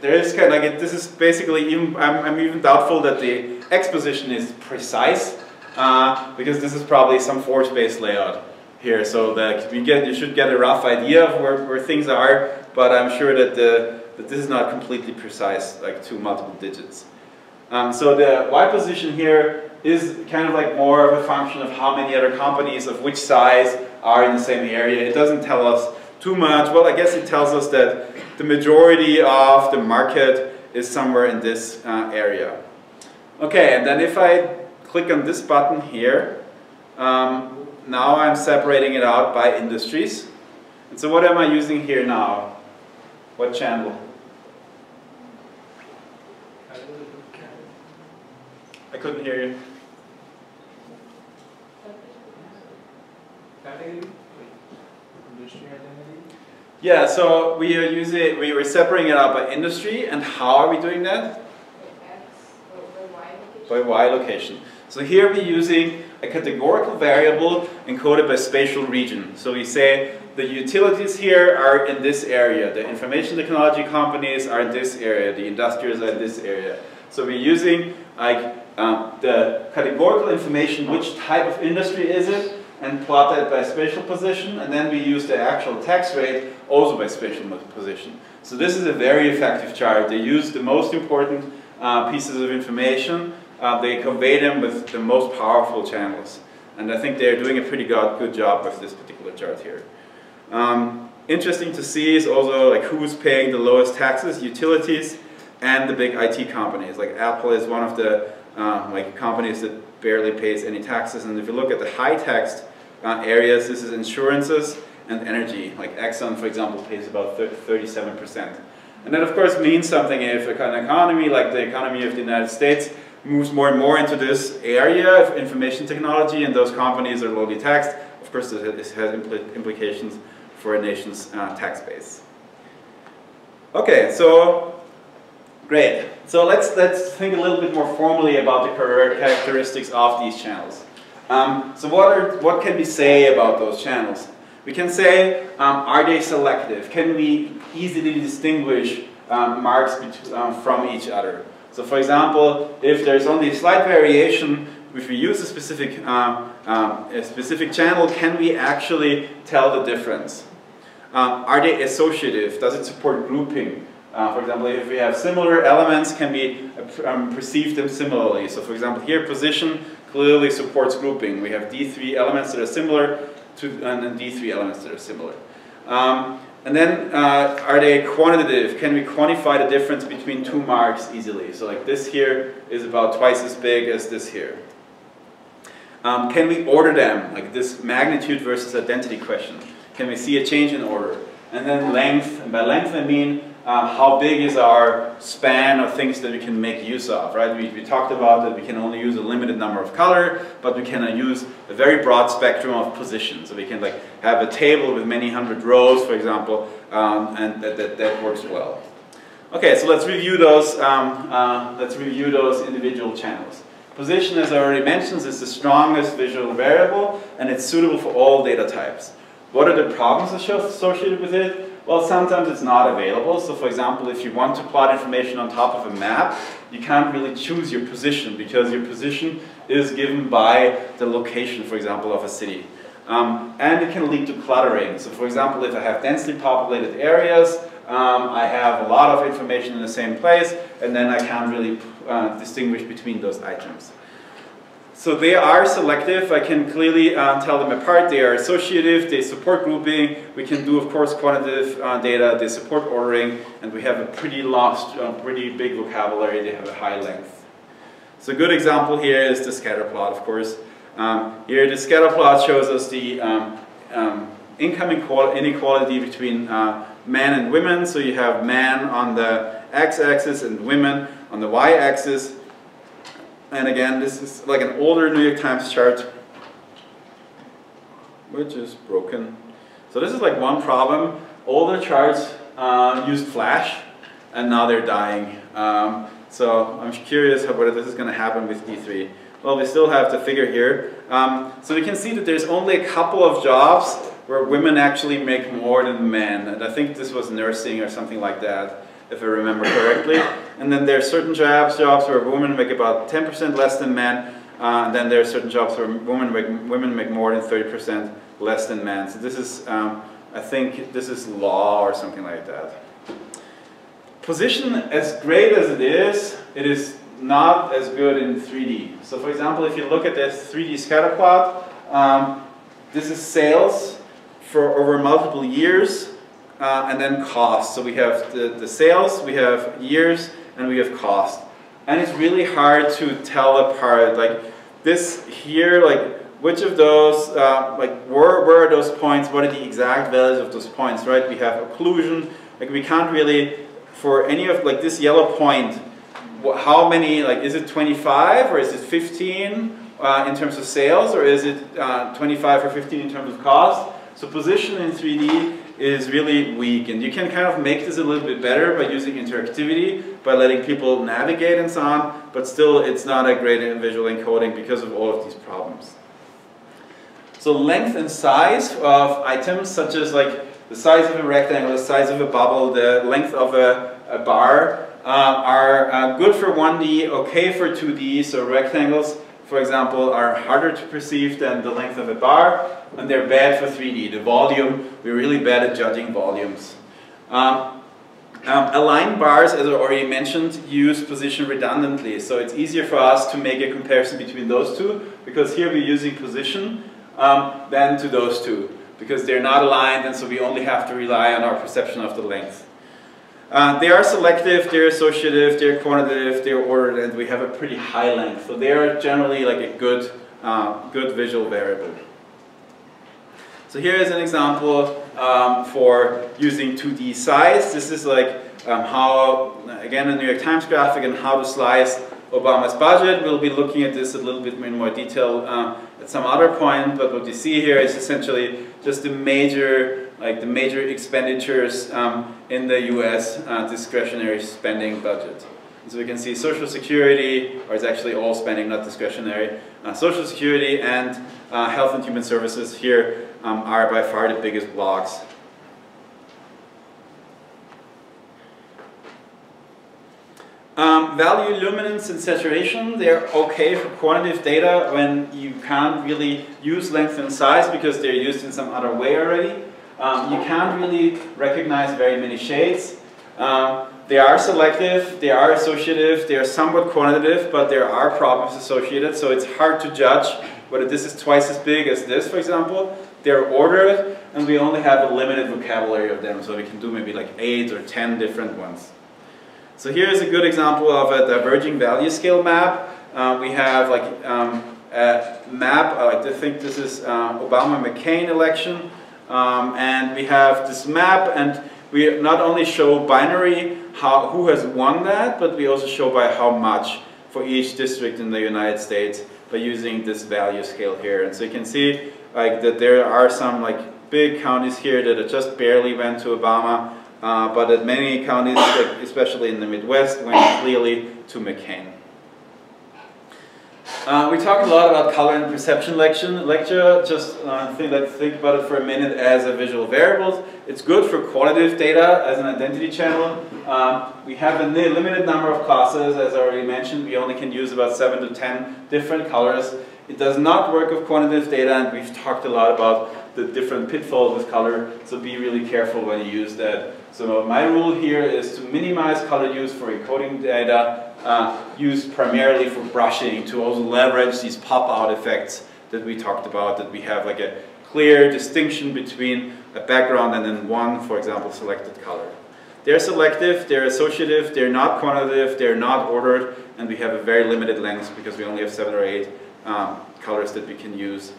there is kind of like it, this is basically even I'm, I'm even doubtful that the x position is precise uh, because this is probably some force-based layout here. So that you get you should get a rough idea of where, where things are, but I'm sure that the that this is not completely precise, like two multiple digits. Um, so the Y position here is kind of like more of a function of how many other companies of which size are in the same area. It doesn't tell us too much. Well, I guess it tells us that the majority of the market is somewhere in this uh, area. Okay, and then if I click on this button here, um, now I'm separating it out by industries. And so what am I using here now? What channel? I couldn't hear you. Category? Wait. Industry identity? Yeah, so we are using, we were separating it out by industry, and how are we doing that? By Y location. So here we're using a categorical variable encoded by spatial region. So we say the utilities here are in this area, the information technology companies are in this area, the industrials are in this area. So we're using like um, the categorical information, which type of industry is it, and plot that by spatial position, and then we use the actual tax rate also by spatial position. So this is a very effective chart. They use the most important uh, pieces of information, uh, they convey them with the most powerful channels. And I think they're doing a pretty good, good job with this particular chart here. Um, interesting to see is also like who's paying the lowest taxes, utilities, and the big IT companies. Like Apple is one of the uh, like companies that barely pays any taxes. And if you look at the high tax uh, areas, this is insurances and energy. Like Exxon, for example, pays about 37%. And that of course means something if an economy like the economy of the United States moves more and more into this area of information technology and those companies are lowly taxed, of course this has impl implications for a nation's uh, tax base. Okay, so great. So let's, let's think a little bit more formally about the career characteristics of these channels. Um, so what, are, what can we say about those channels? We can say, um, are they selective? Can we easily distinguish um, marks um, from each other? So for example, if there's only a slight variation, if we use a specific, um, um, a specific channel, can we actually tell the difference? Um, are they associative? Does it support grouping? Uh, for example, if we have similar elements, can we um, perceive them similarly? So for example, here position clearly supports grouping. We have D3 elements that are similar to, and D3 elements that are similar. Um, and then, uh, are they quantitative? Can we quantify the difference between two marks easily? So like this here is about twice as big as this here. Um, can we order them, like this magnitude versus identity question? Can we see a change in order? And then length, and by length I mean um, how big is our span of things that we can make use of, right? We, we talked about that we can only use a limited number of color, but we can uh, use a very broad spectrum of positions. So we can like have a table with many hundred rows, for example, um, and that, that, that works well. Okay, so let's review those. Um, uh, let's review those individual channels. Position, as I already mentioned, is the strongest visual variable, and it's suitable for all data types. What are the problems associated with it? Well, sometimes it's not available. So for example, if you want to plot information on top of a map, you can't really choose your position because your position is given by the location, for example, of a city. Um, and it can lead to cluttering. So for example, if I have densely populated areas, um, I have a lot of information in the same place, and then I can't really uh, distinguish between those items. So they are selective. I can clearly uh, tell them apart. They are associative. They support grouping. We can do, of course, quantitative uh, data. They support ordering, and we have a pretty lost, uh, pretty big vocabulary. They have a high length. So a good example here is the scatter plot, of course. Um, here, the scatter plot shows us the um, um, inequality between uh, men and women. So you have men on the x-axis and women on the y-axis. And again, this is like an older New York Times chart, which is broken. So this is like one problem. Older charts uh, used Flash, and now they're dying. Um, so I'm curious whether this is going to happen with D3. Well, we still have to figure here. Um, so we can see that there's only a couple of jobs where women actually make more than men. And I think this was nursing or something like that, if I remember correctly. And then there are certain jobs, jobs where women make about 10% less than men. Uh, and then there are certain jobs where women make, women make more than 30% less than men. So this is, um, I think this is law or something like that. Position, as great as it is, it is not as good in 3D. So for example, if you look at this 3D scatter plot, um, this is sales for over multiple years, uh, and then cost. So we have the, the sales, we have years, and we have cost. And it's really hard to tell apart, like this here, like which of those, uh, like where, where are those points, what are the exact values of those points, right? We have occlusion, like we can't really, for any of, like this yellow point, how many, like is it 25 or is it 15 uh, in terms of sales or is it uh, 25 or 15 in terms of cost? So position in 3D is really weak and you can kind of make this a little bit better by using interactivity, by letting people navigate and so on, but still it's not a great visual encoding because of all of these problems. So length and size of items such as like the size of a rectangle, the size of a bubble, the length of a, a bar uh, are uh, good for 1D, okay for 2D, so rectangles for example, are harder to perceive than the length of a bar, and they're bad for 3D. The volume, we're really bad at judging volumes. Um, um, aligned bars, as I already mentioned, use position redundantly, so it's easier for us to make a comparison between those two, because here we're using position um, than to those two, because they're not aligned, and so we only have to rely on our perception of the length. Uh, they are selective, they're associative, they're quantitative, they're ordered, and we have a pretty high length. So they are generally like a good, uh, good visual variable. So here is an example um, for using 2D size. This is like um, how, again, a New York Times graphic and how to slice Obama's budget. We'll be looking at this a little bit in more detail uh, at some other point, but what you see here is essentially just the major like the major expenditures um, in the US uh, discretionary spending budget. So we can see Social Security, or it's actually all spending, not discretionary. Uh, Social Security and uh, Health and Human Services here um, are by far the biggest blocks. Um, value luminance and saturation, they're okay for quantitative data when you can't really use length and size because they're used in some other way already. Um, you can't really recognize very many shades. Um, they are selective, they are associative, they are somewhat quantitative, but there are problems associated, so it's hard to judge whether this is twice as big as this, for example. They're ordered, and we only have a limited vocabulary of them, so we can do maybe like 8 or 10 different ones. So here's a good example of a diverging value scale map. Uh, we have like um, a map. I like to think this is uh, Obama-McCain election. Um, and we have this map and we not only show binary how, who has won that, but we also show by how much for each district in the United States by using this value scale here. And so you can see like that there are some like big counties here that just barely went to Obama, uh, but that many counties, like, especially in the Midwest, went clearly to McCain. Uh, we talked a lot about color and perception lecture. lecture. Just uh, think, let's think about it for a minute as a visual variable. It's good for qualitative data as an identity channel. Um, we have a limited number of classes, as I already mentioned. We only can use about 7 to 10 different colors. It does not work with quantitative data, and we've talked a lot about the different pitfalls with color, so be really careful when you use that. So my rule here is to minimize color use for encoding data, uh, used primarily for brushing to also leverage these pop-out effects that we talked about, that we have like a clear distinction between a background and then one, for example, selected color. They're selective, they're associative, they're not quantitative, they're not ordered, and we have a very limited length because we only have seven or eight um, colors that we can use.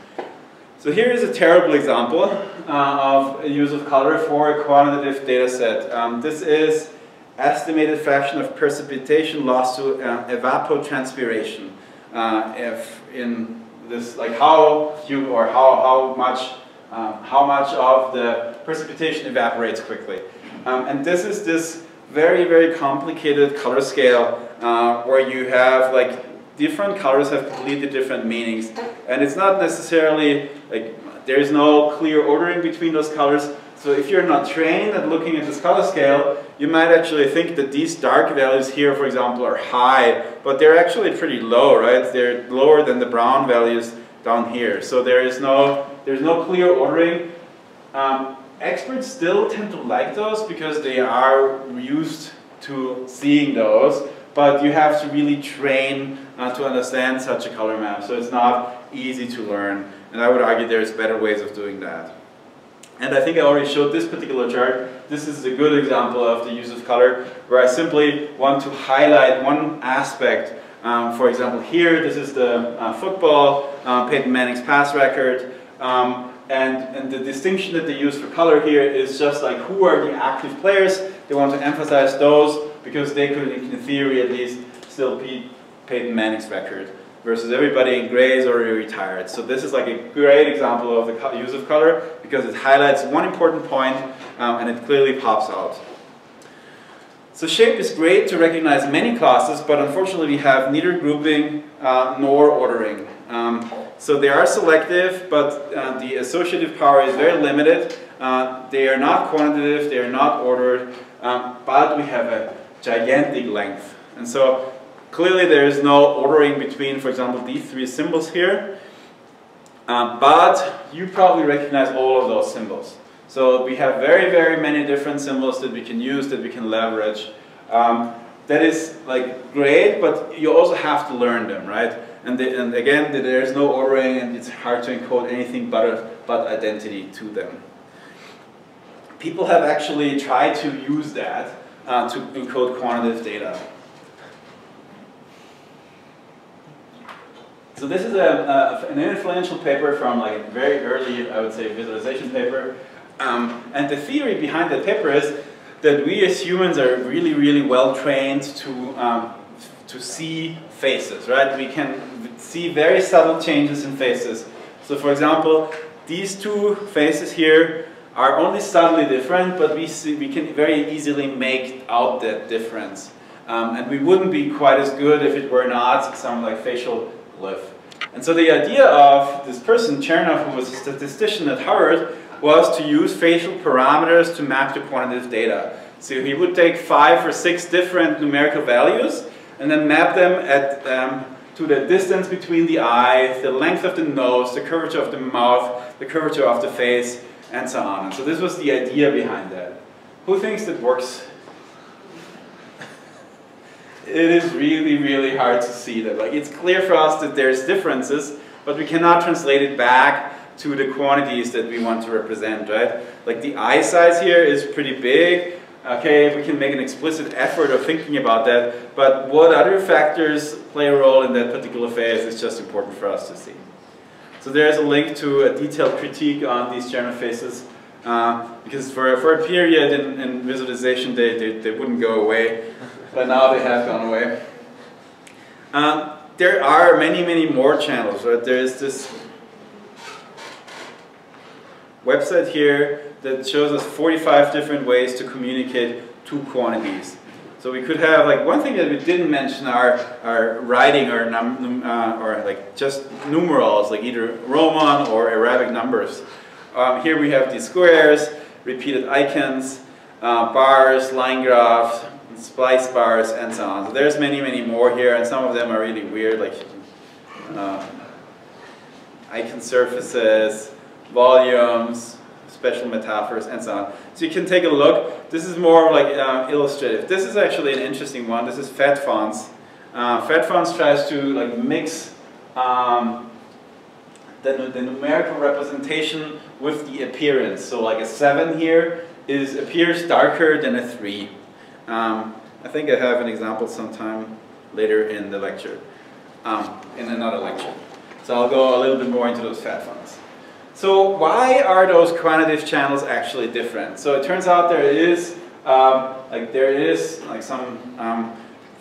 So here is a terrible example uh, of use of color for a quantitative data set. Um, this is estimated fraction of precipitation loss to uh, evapotranspiration. Uh, if in this, like how you or how how much um, how much of the precipitation evaporates quickly. Um, and this is this very very complicated color scale uh, where you have like different colors have completely different meanings. And it's not necessarily, like, there's no clear ordering between those colors. So if you're not trained at looking at this color scale, you might actually think that these dark values here, for example, are high, but they're actually pretty low, right? They're lower than the brown values down here. So there is no, there's no clear ordering. Um, experts still tend to like those because they are used to seeing those but you have to really train uh, to understand such a color map. So it's not easy to learn. And I would argue there's better ways of doing that. And I think I already showed this particular chart. This is a good example of the use of color, where I simply want to highlight one aspect. Um, for example, here, this is the uh, football, uh, Peyton Manning's pass record. Um, and, and the distinction that they use for color here is just like who are the active players. They want to emphasize those because they could, in theory at least, still beat Peyton Manning's record versus everybody in gray is already retired. So this is like a great example of the use of color because it highlights one important point um, and it clearly pops out. So shape is great to recognize many classes, but unfortunately we have neither grouping uh, nor ordering. Um, so they are selective, but uh, the associative power is very limited. Uh, they are not quantitative, they are not ordered, um, but we have a gigantic length. And so clearly there is no ordering between, for example, these three symbols here. Um, but you probably recognize all of those symbols. So we have very, very many different symbols that we can use, that we can leverage. Um, that is like great, but you also have to learn them, right? And, the, and again, there is no ordering and it's hard to encode anything but, but identity to them. People have actually tried to use that uh, to encode quantitative data. So this is a, a, an influential paper from like very early, I would say, visualization paper. Um, and the theory behind that paper is that we as humans are really, really well trained to, um, to see faces, right? We can see very subtle changes in faces. So for example, these two faces here are only subtly different, but we, see, we can very easily make out that difference. Um, and we wouldn't be quite as good if it were not some like facial glyph. And so the idea of this person, Chernoff, who was a statistician at Harvard, was to use facial parameters to map the quantitative data. So he would take five or six different numerical values and then map them at, um, to the distance between the eyes, the length of the nose, the curvature of the mouth, the curvature of the face, and so on. And so this was the idea behind that. Who thinks that works? It is really, really hard to see that. Like, it's clear for us that there's differences, but we cannot translate it back to the quantities that we want to represent, right? Like the eye size here is pretty big. Okay, we can make an explicit effort of thinking about that, but what other factors play a role in that particular phase is just important for us to see. So there's a link to a detailed critique on these Chernoff faces, uh, because for, for a period in, in visualization they, they, they wouldn't go away, but now they have gone away. Um, there are many, many more channels, right? There's this website here that shows us 45 different ways to communicate two quantities. So we could have like one thing that we didn't mention are, are writing or num, uh, or like just numerals like either Roman or Arabic numbers. Um, here we have these squares, repeated icons, uh, bars, line graphs, splice bars, and so on. So there's many, many more here, and some of them are really weird, like uh, icon surfaces, volumes, special metaphors, and so on. So you can take a look. This is more like uh, illustrative. This is actually an interesting one. This is Fat FatFonts. Uh, FatFonts tries to like mix um, the, the numerical representation with the appearance. So like a 7 here is appears darker than a 3. Um, I think I have an example sometime later in the lecture, um, in another lecture. So I'll go a little bit more into those FatFonts. So why are those quantitative channels actually different? So it turns out there is um, like there is like some um,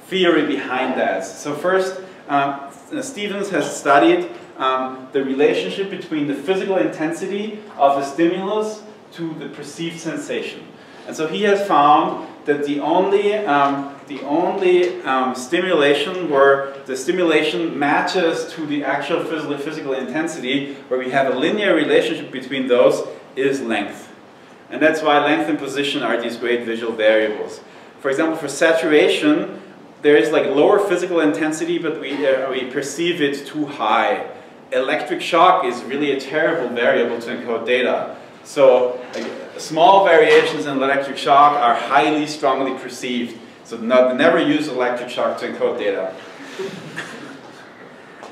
theory behind that. So first, um, Stevens has studied um, the relationship between the physical intensity of a stimulus to the perceived sensation. And so he has found that the only, um, the only um, stimulation where the stimulation matches to the actual physical, physical intensity, where we have a linear relationship between those, is length. And that's why length and position are these great visual variables. For example, for saturation, there is like lower physical intensity, but we, uh, we perceive it too high. Electric shock is really a terrible variable to encode data. So like, small variations in electric shock are highly strongly perceived. So never use electric shock to encode data.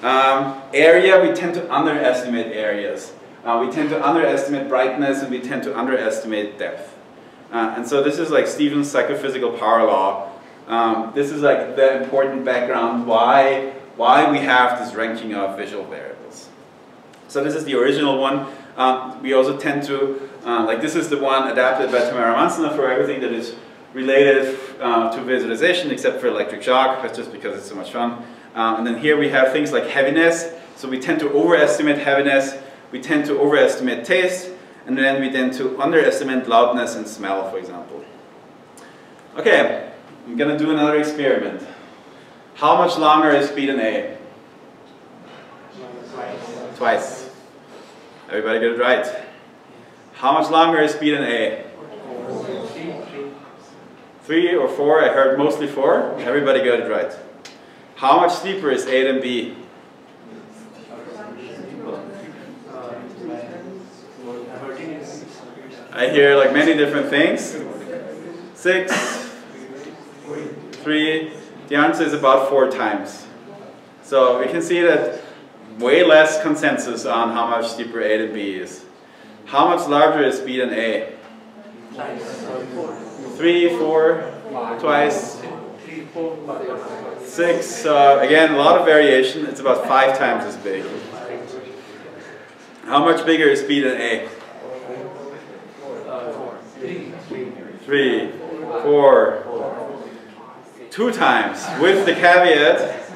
<laughs> um, area, we tend to underestimate areas. Uh, we tend to underestimate brightness and we tend to underestimate depth. Uh, and so this is like Stevens' psychophysical power law. Um, this is like the important background why, why we have this ranking of visual variables. So this is the original one. Um, we also tend to, uh, like this is the one adapted by Tamara Munzner for everything that is related uh, to visualization except for electric shock, that's just because it's so much fun. Um, and then here we have things like heaviness, so we tend to overestimate heaviness, we tend to overestimate taste, and then we tend to underestimate loudness and smell, for example. Okay, I'm gonna do another experiment. How much longer is B than A? Twice. Twice. Everybody get it right. How much longer is B than A? Three or four? I heard mostly four. Everybody got it right. How much steeper is A than B? I hear like many different things. Six, three. The answer is about four times. So we can see that way less consensus on how much steeper A than B is. How much larger is B than A? Three, four, twice, six. Again, a lot of variation. It's about five times as big. How much bigger is B than A? Three, four, two times, with the caveat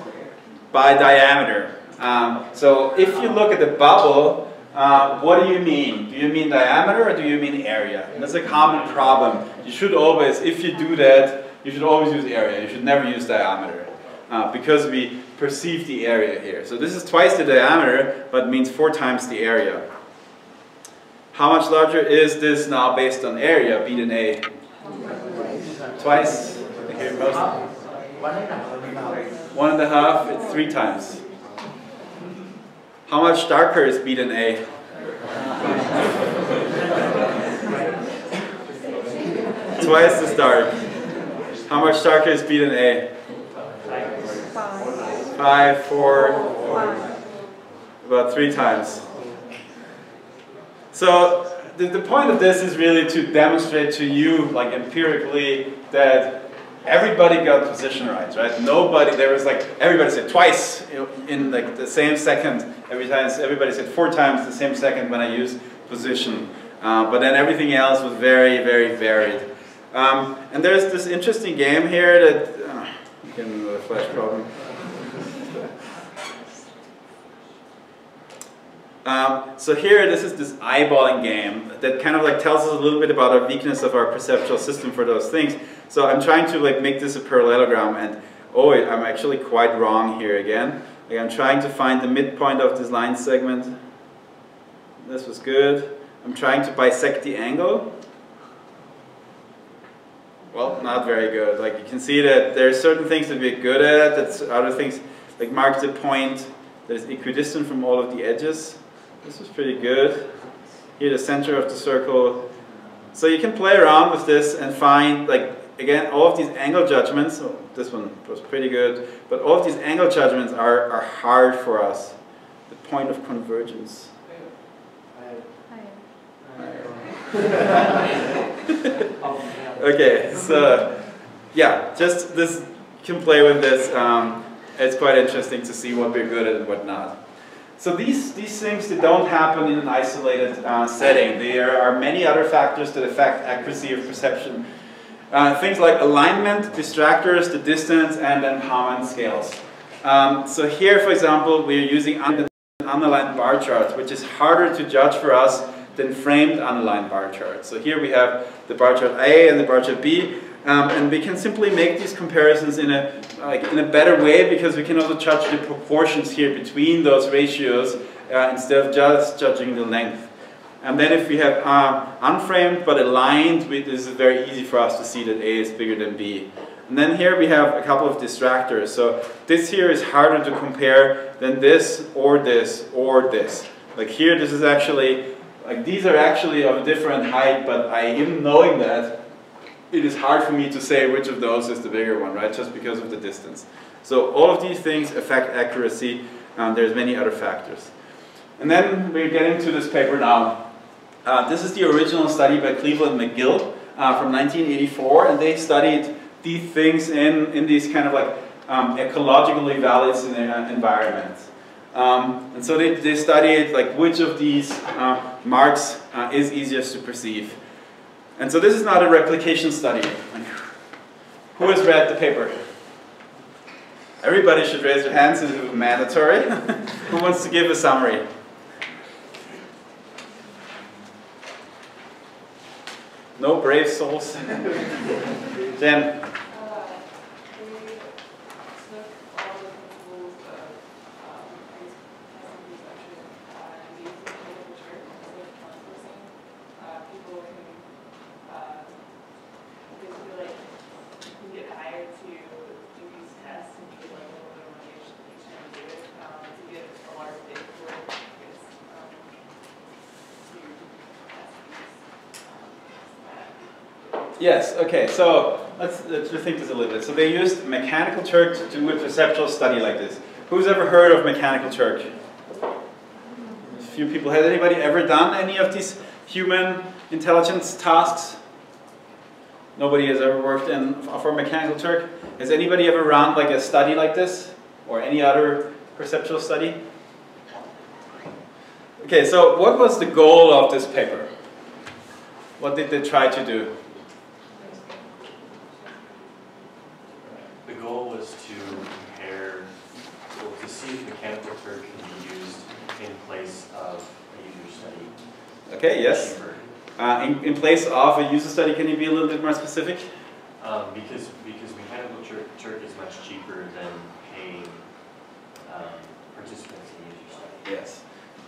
by diameter. Um, so if you look at the bubble, uh, what do you mean? Do you mean diameter or do you mean area? And that's a common problem. You should always, if you do that, you should always use area. You should never use diameter uh, because we perceive the area here. So this is twice the diameter, but means four times the area. How much larger is this now based on area, B than A? Twice. One and a half, it's three times. How much darker is B than A? Twice as dark. How much darker is B than A? Five, four, about three times. So the, the point of this is really to demonstrate to you, like empirically, that everybody got position rights, right? Nobody, there was like, everybody said twice in like the same second, every time, everybody said four times the same second when I used position. Uh, but then everything else was very, very varied. Um, and there's this interesting game here that, uh, again, the flash problem. Um, so here, this is this eyeballing game that kind of like tells us a little bit about our weakness of our perceptual system for those things. So I'm trying to like make this a parallelogram and oh, I'm actually quite wrong here again. Like I'm trying to find the midpoint of this line segment. This was good. I'm trying to bisect the angle. Well, not very good. Like you can see that there are certain things that we're good at, that's other things, like mark the point that is equidistant from all of the edges. This was pretty good. Here the center of the circle. So you can play around with this and find, like, again, all of these angle judgments, oh, this one was pretty good, but all of these angle judgments are, are hard for us. The point of convergence. okay, so yeah, just this, can play with this. Um, it's quite interesting to see what we're good at and what not. So these, these things that don't happen in an isolated uh, setting. There are many other factors that affect accuracy of perception. Uh, things like alignment, distractors, the distance, and then Hammond scales. Um, so here, for example, we're using unaligned bar charts, which is harder to judge for us than framed unaligned bar charts. So here we have the bar chart A and the bar chart B, um, and we can simply make these comparisons in a, like, in a better way because we can also judge the proportions here between those ratios uh, instead of just judging the length. And then if we have uh, unframed but aligned, we, this is very easy for us to see that A is bigger than B. And then here we have a couple of distractors. So this here is harder to compare than this or this or this. Like here, this is actually, like these are actually of a different height, but I, even knowing that, it is hard for me to say which of those is the bigger one, right? Just because of the distance. So all of these things affect accuracy. Um, there's many other factors. And then we're getting to this paper now. Uh, this is the original study by Cleveland McGill uh, from 1984, and they studied these things in, in these kind of like um, ecologically valid environments. Um, and so they, they studied like which of these uh, marks uh, is easiest to perceive. And so this is not a replication study. Who has read the paper? Everybody should raise their hands, is mandatory. <laughs> Who wants to give a summary? No brave souls? <laughs> Jen? Yes, okay, so let's, let's think this a little bit. So they used Mechanical Turk to do a perceptual study like this. Who's ever heard of Mechanical Turk? A few people. Has anybody ever done any of these human intelligence tasks? Nobody has ever worked in for Mechanical Turk. Has anybody ever run like a study like this? Or any other perceptual study? Okay, so what was the goal of this paper? What did they try to do? Okay, yes. Uh, in, in place of a user study, can you be a little bit more specific? Um, because because mechanical Turk, Turk is much cheaper than paying um, participants in a user study. Yes.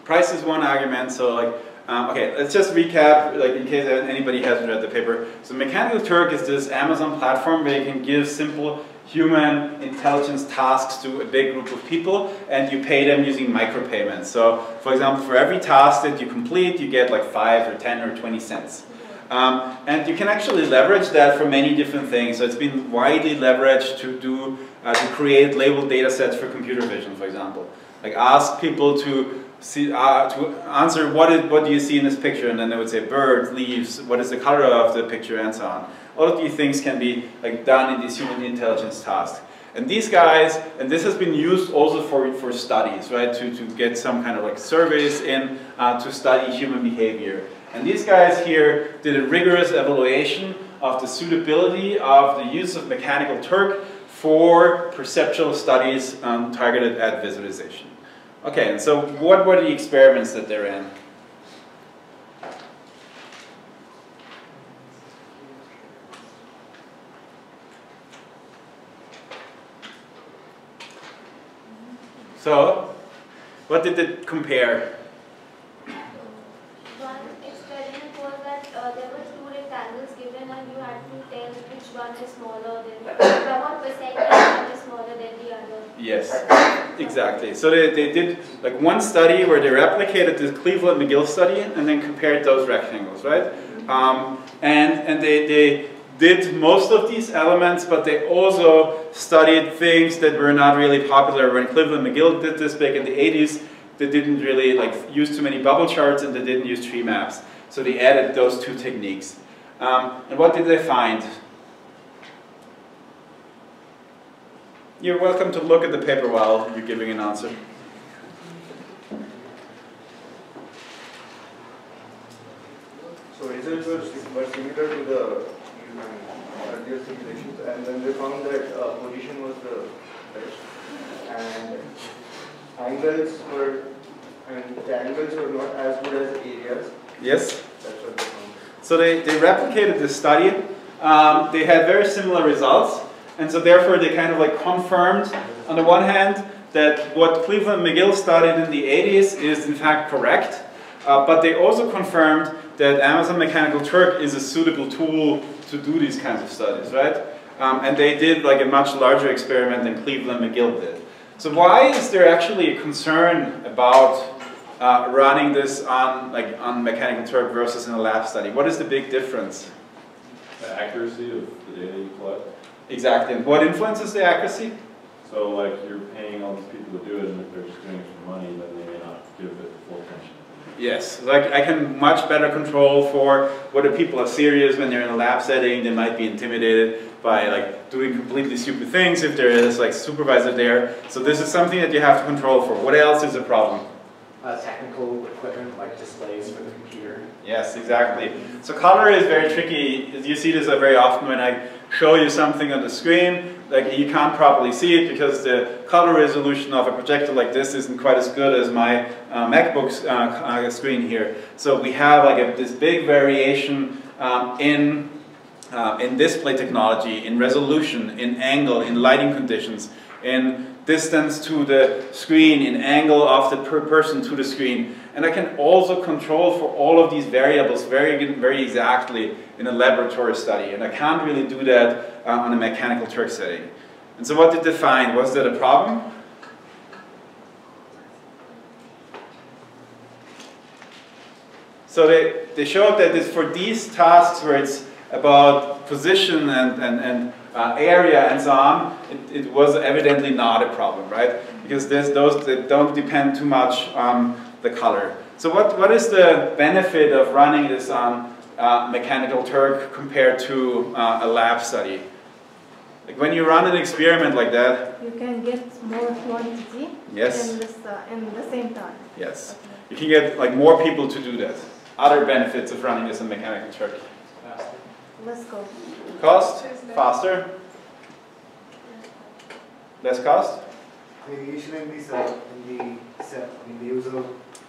Price is one argument, so like, um, okay, let's just recap, like in case anybody hasn't read the paper. So Mechanical Turk is this Amazon platform where you can give simple human intelligence tasks to a big group of people and you pay them using micropayments. So for example, for every task that you complete, you get like 5 or 10 or 20 cents. Um, and you can actually leverage that for many different things. So it's been widely leveraged to do, uh, to create labeled data sets for computer vision, for example. Like ask people to see, uh, to answer what, is, what do you see in this picture, and then they would say birds, leaves, what is the color of the picture, and so on. All of these things can be like done in these human intelligence tasks. And these guys, and this has been used also for, for studies, right, to, to get some kind of like surveys in uh, to study human behavior. And these guys here did a rigorous evaluation of the suitability of the use of mechanical Turk for perceptual studies um, targeted at visualization. Okay, and so what were the experiments that they ran? So, what did it compare? One experiment was that uh, there were two rectangles given and you had to tell which one is smaller than, by what percentage one is smaller than the other. Yes, exactly. So they, they did like one study where they replicated the Cleveland McGill study and then compared those rectangles, right? Um, and and they, they did most of these elements, but they also studied things that were not really popular. When Cleveland McGill did this back in the 80s, they didn't really like use too many bubble charts and they didn't use tree maps. So they added those two techniques. Um, and what did they find? You're welcome to look at the paper while you're giving an answer. So sim- were similar to the earlier simulations, and then they found that uh, position was the best, and angles were, mean, the angles were not as good as areas. Yes? That's what they found. So they, they replicated this study. Um, they had very similar results. And so therefore they kind of like confirmed, on the one hand, that what Cleveland McGill studied in the 80s is in fact correct. Uh, but they also confirmed that Amazon Mechanical Turk is a suitable tool to do these kinds of studies, right? Um, and they did like a much larger experiment than Cleveland McGill did. So why is there actually a concern about uh, running this on like on Mechanical Turk versus in a lab study? What is the big difference? The accuracy of the data you collect. Exactly. And what influences the accuracy? So like you're paying all these people to do it, and if they're just doing it for money, then they may not give it full attention. Yes, like I can much better control for whether people are serious when they're in a lab setting. They might be intimidated by like doing completely stupid things if there is like supervisor there. So this is something that you have to control for. What else is a problem? Uh, technical equipment like displays for the. Yes, exactly. So color is very tricky. You see this very often when I show you something on the screen. Like you can't properly see it because the color resolution of a projector like this isn't quite as good as my uh, MacBook's uh, uh, screen here. So we have like a, this big variation um, in uh, in display technology, in resolution, in angle, in lighting conditions, in distance to the screen, in angle of the per person to the screen. And I can also control for all of these variables very, very exactly in a laboratory study. And I can't really do that uh, on a mechanical Turk setting. And so what did they find? Was that a problem? So they, they showed that for these tasks where it's about position and, and, and uh, area and so on, it, it, was evidently not a problem, right? Because those that don't depend too much on the color. So what, what is the benefit of running this on uh, mechanical Turk compared to uh, a lab study? Like when you run an experiment like that, You can get more quantity Yes. in, this, uh, in the same time. yes, you can get like more people to do that. Other benefits of running this on mechanical Turk. Let's go. Cost, faster, less cost. Usually in the cell, in the cell, in the user,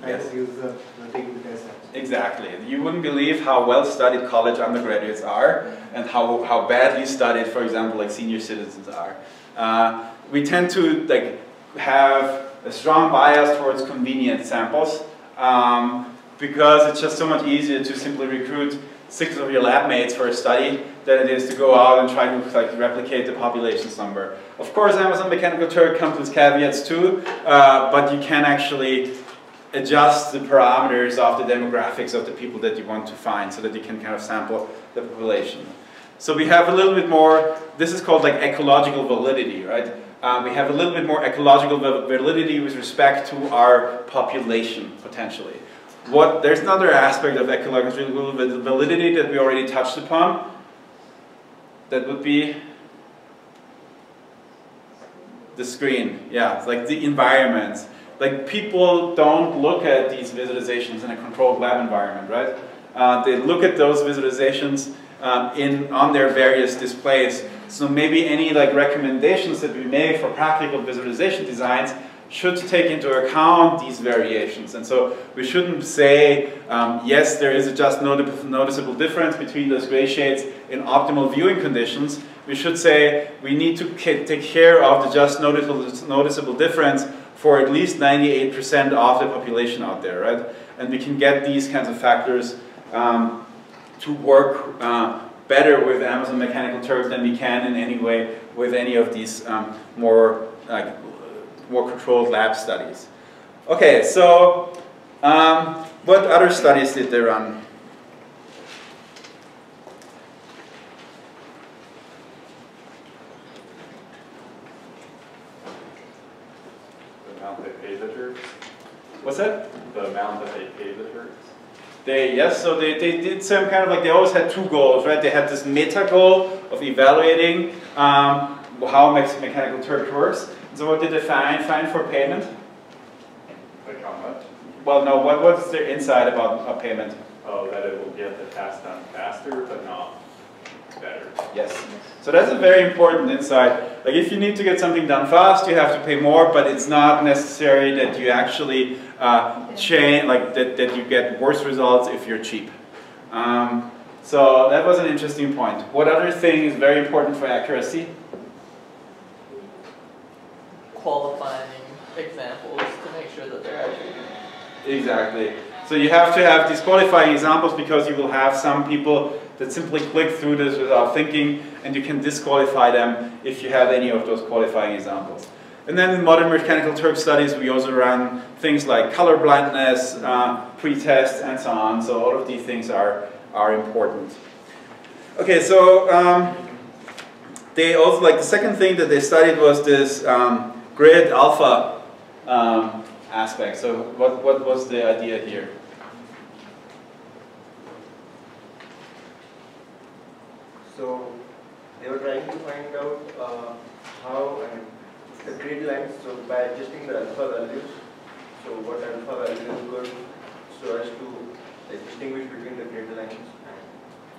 Yes. uh, taking the test. Exactly. You wouldn't believe how well studied college undergraduates are and how, how badly studied, for example, like senior citizens are. Uh, we tend to like have a strong bias towards convenient samples um, because it's just so much easier to simply recruit six of your lab mates for a study than it is to go out and try to like replicate the population's number. Of course, Amazon Mechanical Turk comes with caveats too, uh, but you can actually adjust the parameters of the demographics of the people that you want to find so that you can kind of sample the population. So we have a little bit more, this is called like ecological validity, right? uh, we have a little bit more ecological validity with respect to our population, potentially. What, there's another aspect of ecological validity that we already touched upon. That would be the screen, yeah, like the environment. Like people don't look at these visualizations in a controlled lab environment, right? Uh, they look at those visualizations um, in on their various displays. So maybe any like recommendations that we make for practical visualization designs should take into account these variations. And so we shouldn't say, um, yes, there is a just noti- noticeable difference between those gray shades in optimal viewing conditions. We should say we need to take care of the just noticeable difference for at least 98% of the population out there, right? And we can get these kinds of factors um, to work uh, better with Amazon Mechanical Turk than we can in any way with any of these um, more like more controlled lab studies. Okay, so um, what other studies did they run? The amount they pay the Turks, What's that? the amount that they pay the Turks. They yes, so they, they did some kind of like they always had two goals, right? They had this meta goal of evaluating um, how mex- mechanical Turk works. So what did they find? Find for payment? Like how much? Well, no. What what's their insight about a payment? Oh, that it will get the task done faster, but not better. Yes. So that's a very important insight. Like if you need to get something done fast, you have to pay more, but it's not necessary that you actually uh, change, like that, that you get worse results if you're cheap. Um, so that was an interesting point. What other thing is very important for accuracy? Qualifying examples to make sure that they're accurate. Exactly. So you have to have these qualifying examples because you will have some people that simply click through this without thinking and you can disqualify them if you have any of those qualifying examples. And then in modern mechanical Turk studies we also ran things like color blindness, uh, pre-tests and so on. So all of these things are, are important. Okay, so um, they also, like the second thing that they studied was this um, grid alpha um, aspect. So what, what was the idea here? So they were trying to find out uh, how mean, the grid lines. So by adjusting the alpha values, so what alpha value is good, so as to like, distinguish between the grid lines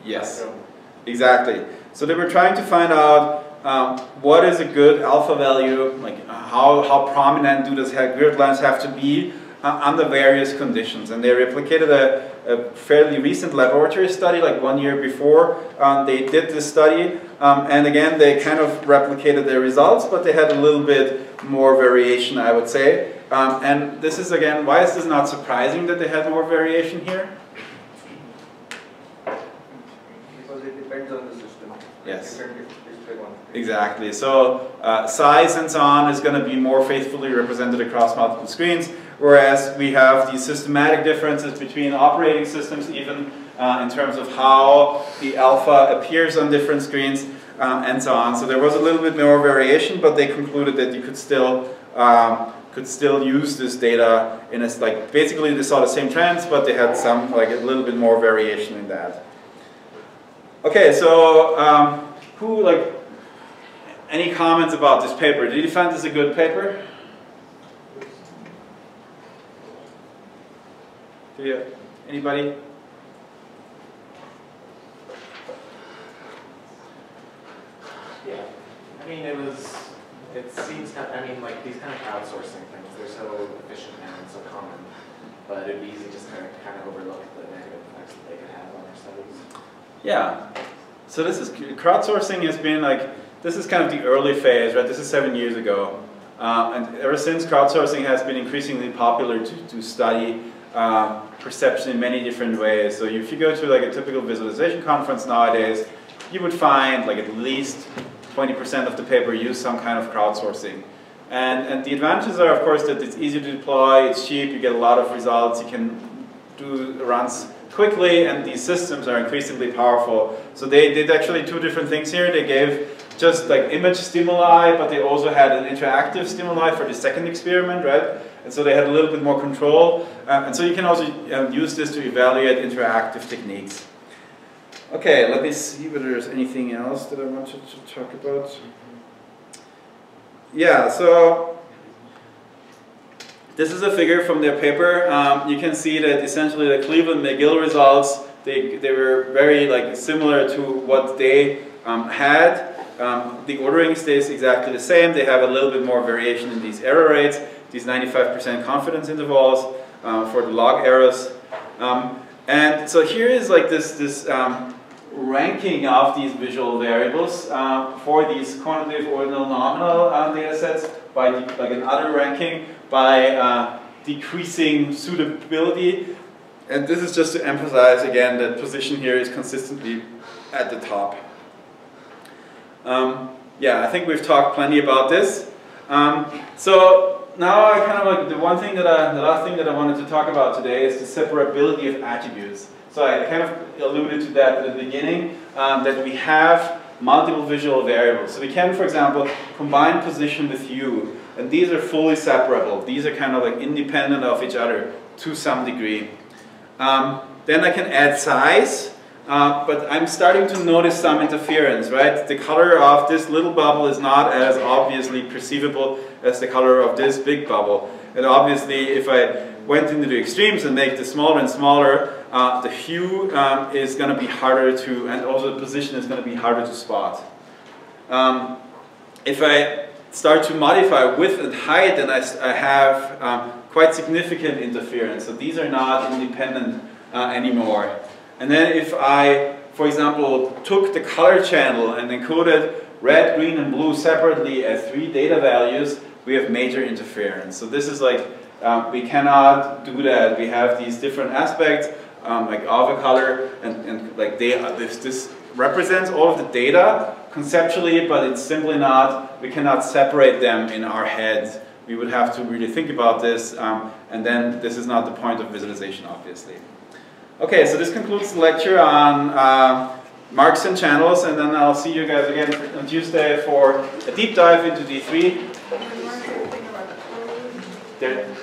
Yes, background. exactly. So they were trying to find out um, what is a good alpha value, like uh, how, how prominent do those grid lines have to be uh, under various conditions. And they replicated a, a fairly recent laboratory study, like one year before um, they did this study. Um, and again, they kind of replicated their results, but they had a little bit more variation, I would say. Um, and this is again, why is this not surprising that they had more variation here? because it depends on the system. Yes. Different display configuration. Exactly. So uh, size and so on is going to be more faithfully represented across multiple screens, whereas we have these systematic differences between operating systems, even uh, in terms of how the alpha appears on different screens um, and so on. So there was a little bit more variation, but they concluded that you could still um, could still use this data in a like basically they saw the same trends, but they had some like a little bit more variation in that. Okay, so um, who like any comments about this paper? Did you find this a good paper? You, anybody? Yeah, I mean, it was, it seems, kind I mean, like, these kind of crowdsourcing things, they're so efficient now and so common, but it'd be easy just to kind of overlook the negative effects that they could have on our studies. Yeah. So this is crowdsourcing has been like this is kind of the early phase, right? This is seven years ago, uh, and ever since crowdsourcing has been increasingly popular to, to study uh, perception in many different ways. So if you go to like a typical visualization conference nowadays, you would find like at least 20% of the paper use some kind of crowdsourcing. And, and the advantages are, of course, that it's easy to deploy, it's cheap, you get a lot of results, you can do runs quickly, and these systems are increasingly powerful. So they did actually two different things here. They gave just like image stimuli, but they also had an interactive stimuli for the second experiment, right? And so they had a little bit more control. Uh, and so you can also um, use this to evaluate interactive techniques. Okay, let me see whether there's anything else that I wanted to talk about. Yeah, so this is a figure from their paper. Um, you can see that essentially the Cleveland-McGill results, they, they were very like similar to what they um, had. Um, the ordering stays exactly the same. They have a little bit more variation in these error rates, these 95% confidence intervals um, for the log errors. Um, and so here is like this, this um, ranking of these visual variables uh, for these quantitative ordinal nominal uh, data sets by like an other ranking by uh, decreasing suitability. And this is just to emphasize again that position here is consistently at the top. Um, yeah, I think we've talked plenty about this. Um, so now I kind of like the one thing that I, the last thing that I wanted to talk about today is the separability of attributes. So I kind of alluded to that at the beginning, um, that we have multiple visual variables. So we can, for example, combine position with hue, and these are fully separable. These are kind of like independent of each other to some degree. Um, then I can add size, uh, but I'm starting to notice some interference, right? The color of this little bubble is not as obviously perceivable as the color of this big bubble. And obviously, if I went into the extremes and make this smaller and smaller, uh, the hue um, is going to be harder to, and also the position is going to be harder to spot. Um, if I start to modify width and height, then I, I have um, quite significant interference. So these are not independent uh, anymore. And then if I, for example, took the color channel and encoded red, green, and blue separately as three data values, we have major interference. So this is like, um, we cannot do that. We have these different aspects, um, like alpha color, and, and like they, this, this represents all of the data conceptually, but it's simply not, we cannot separate them in our heads. We would have to really think about this, um, and then this is not the point of visualization, obviously. Okay, so this concludes the lecture on uh, marks and channels, and then I'll see you guys again on Tuesday for a deep dive into D3. There.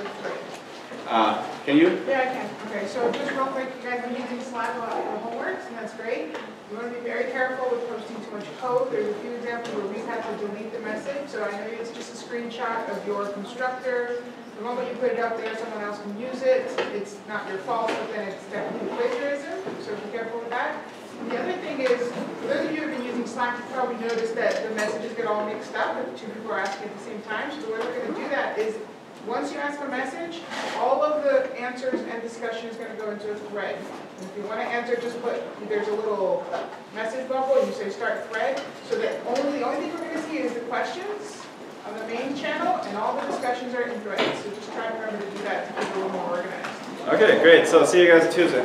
Uh, can you? Yeah, I can. Okay, so just real quick, you guys are using Slack a lot for homeworks, and that's great. You want to be very careful with posting too much code. There's a few examples where we've had to delete the message, so I know it's just a screenshot of your constructor. The moment you put it up there, someone else can use it. It's not your fault, but then it's definitely plagiarism, so be careful with that. The other thing is, for those of you who have been using Slack, you've probably noticed that the messages get all mixed up if two people are asking at the same time. So the way we're going to do that is once you ask a message, all of the answers and discussion is going to go into a thread. And if you want to answer, just put, there's a little message bubble, and you say start thread, so that only, the only thing we're going to see is the questions on the main channel, and all the discussions are in threads. So just try and remember to do that to keep it a little more organized. Okay, great. So see you guys Tuesday.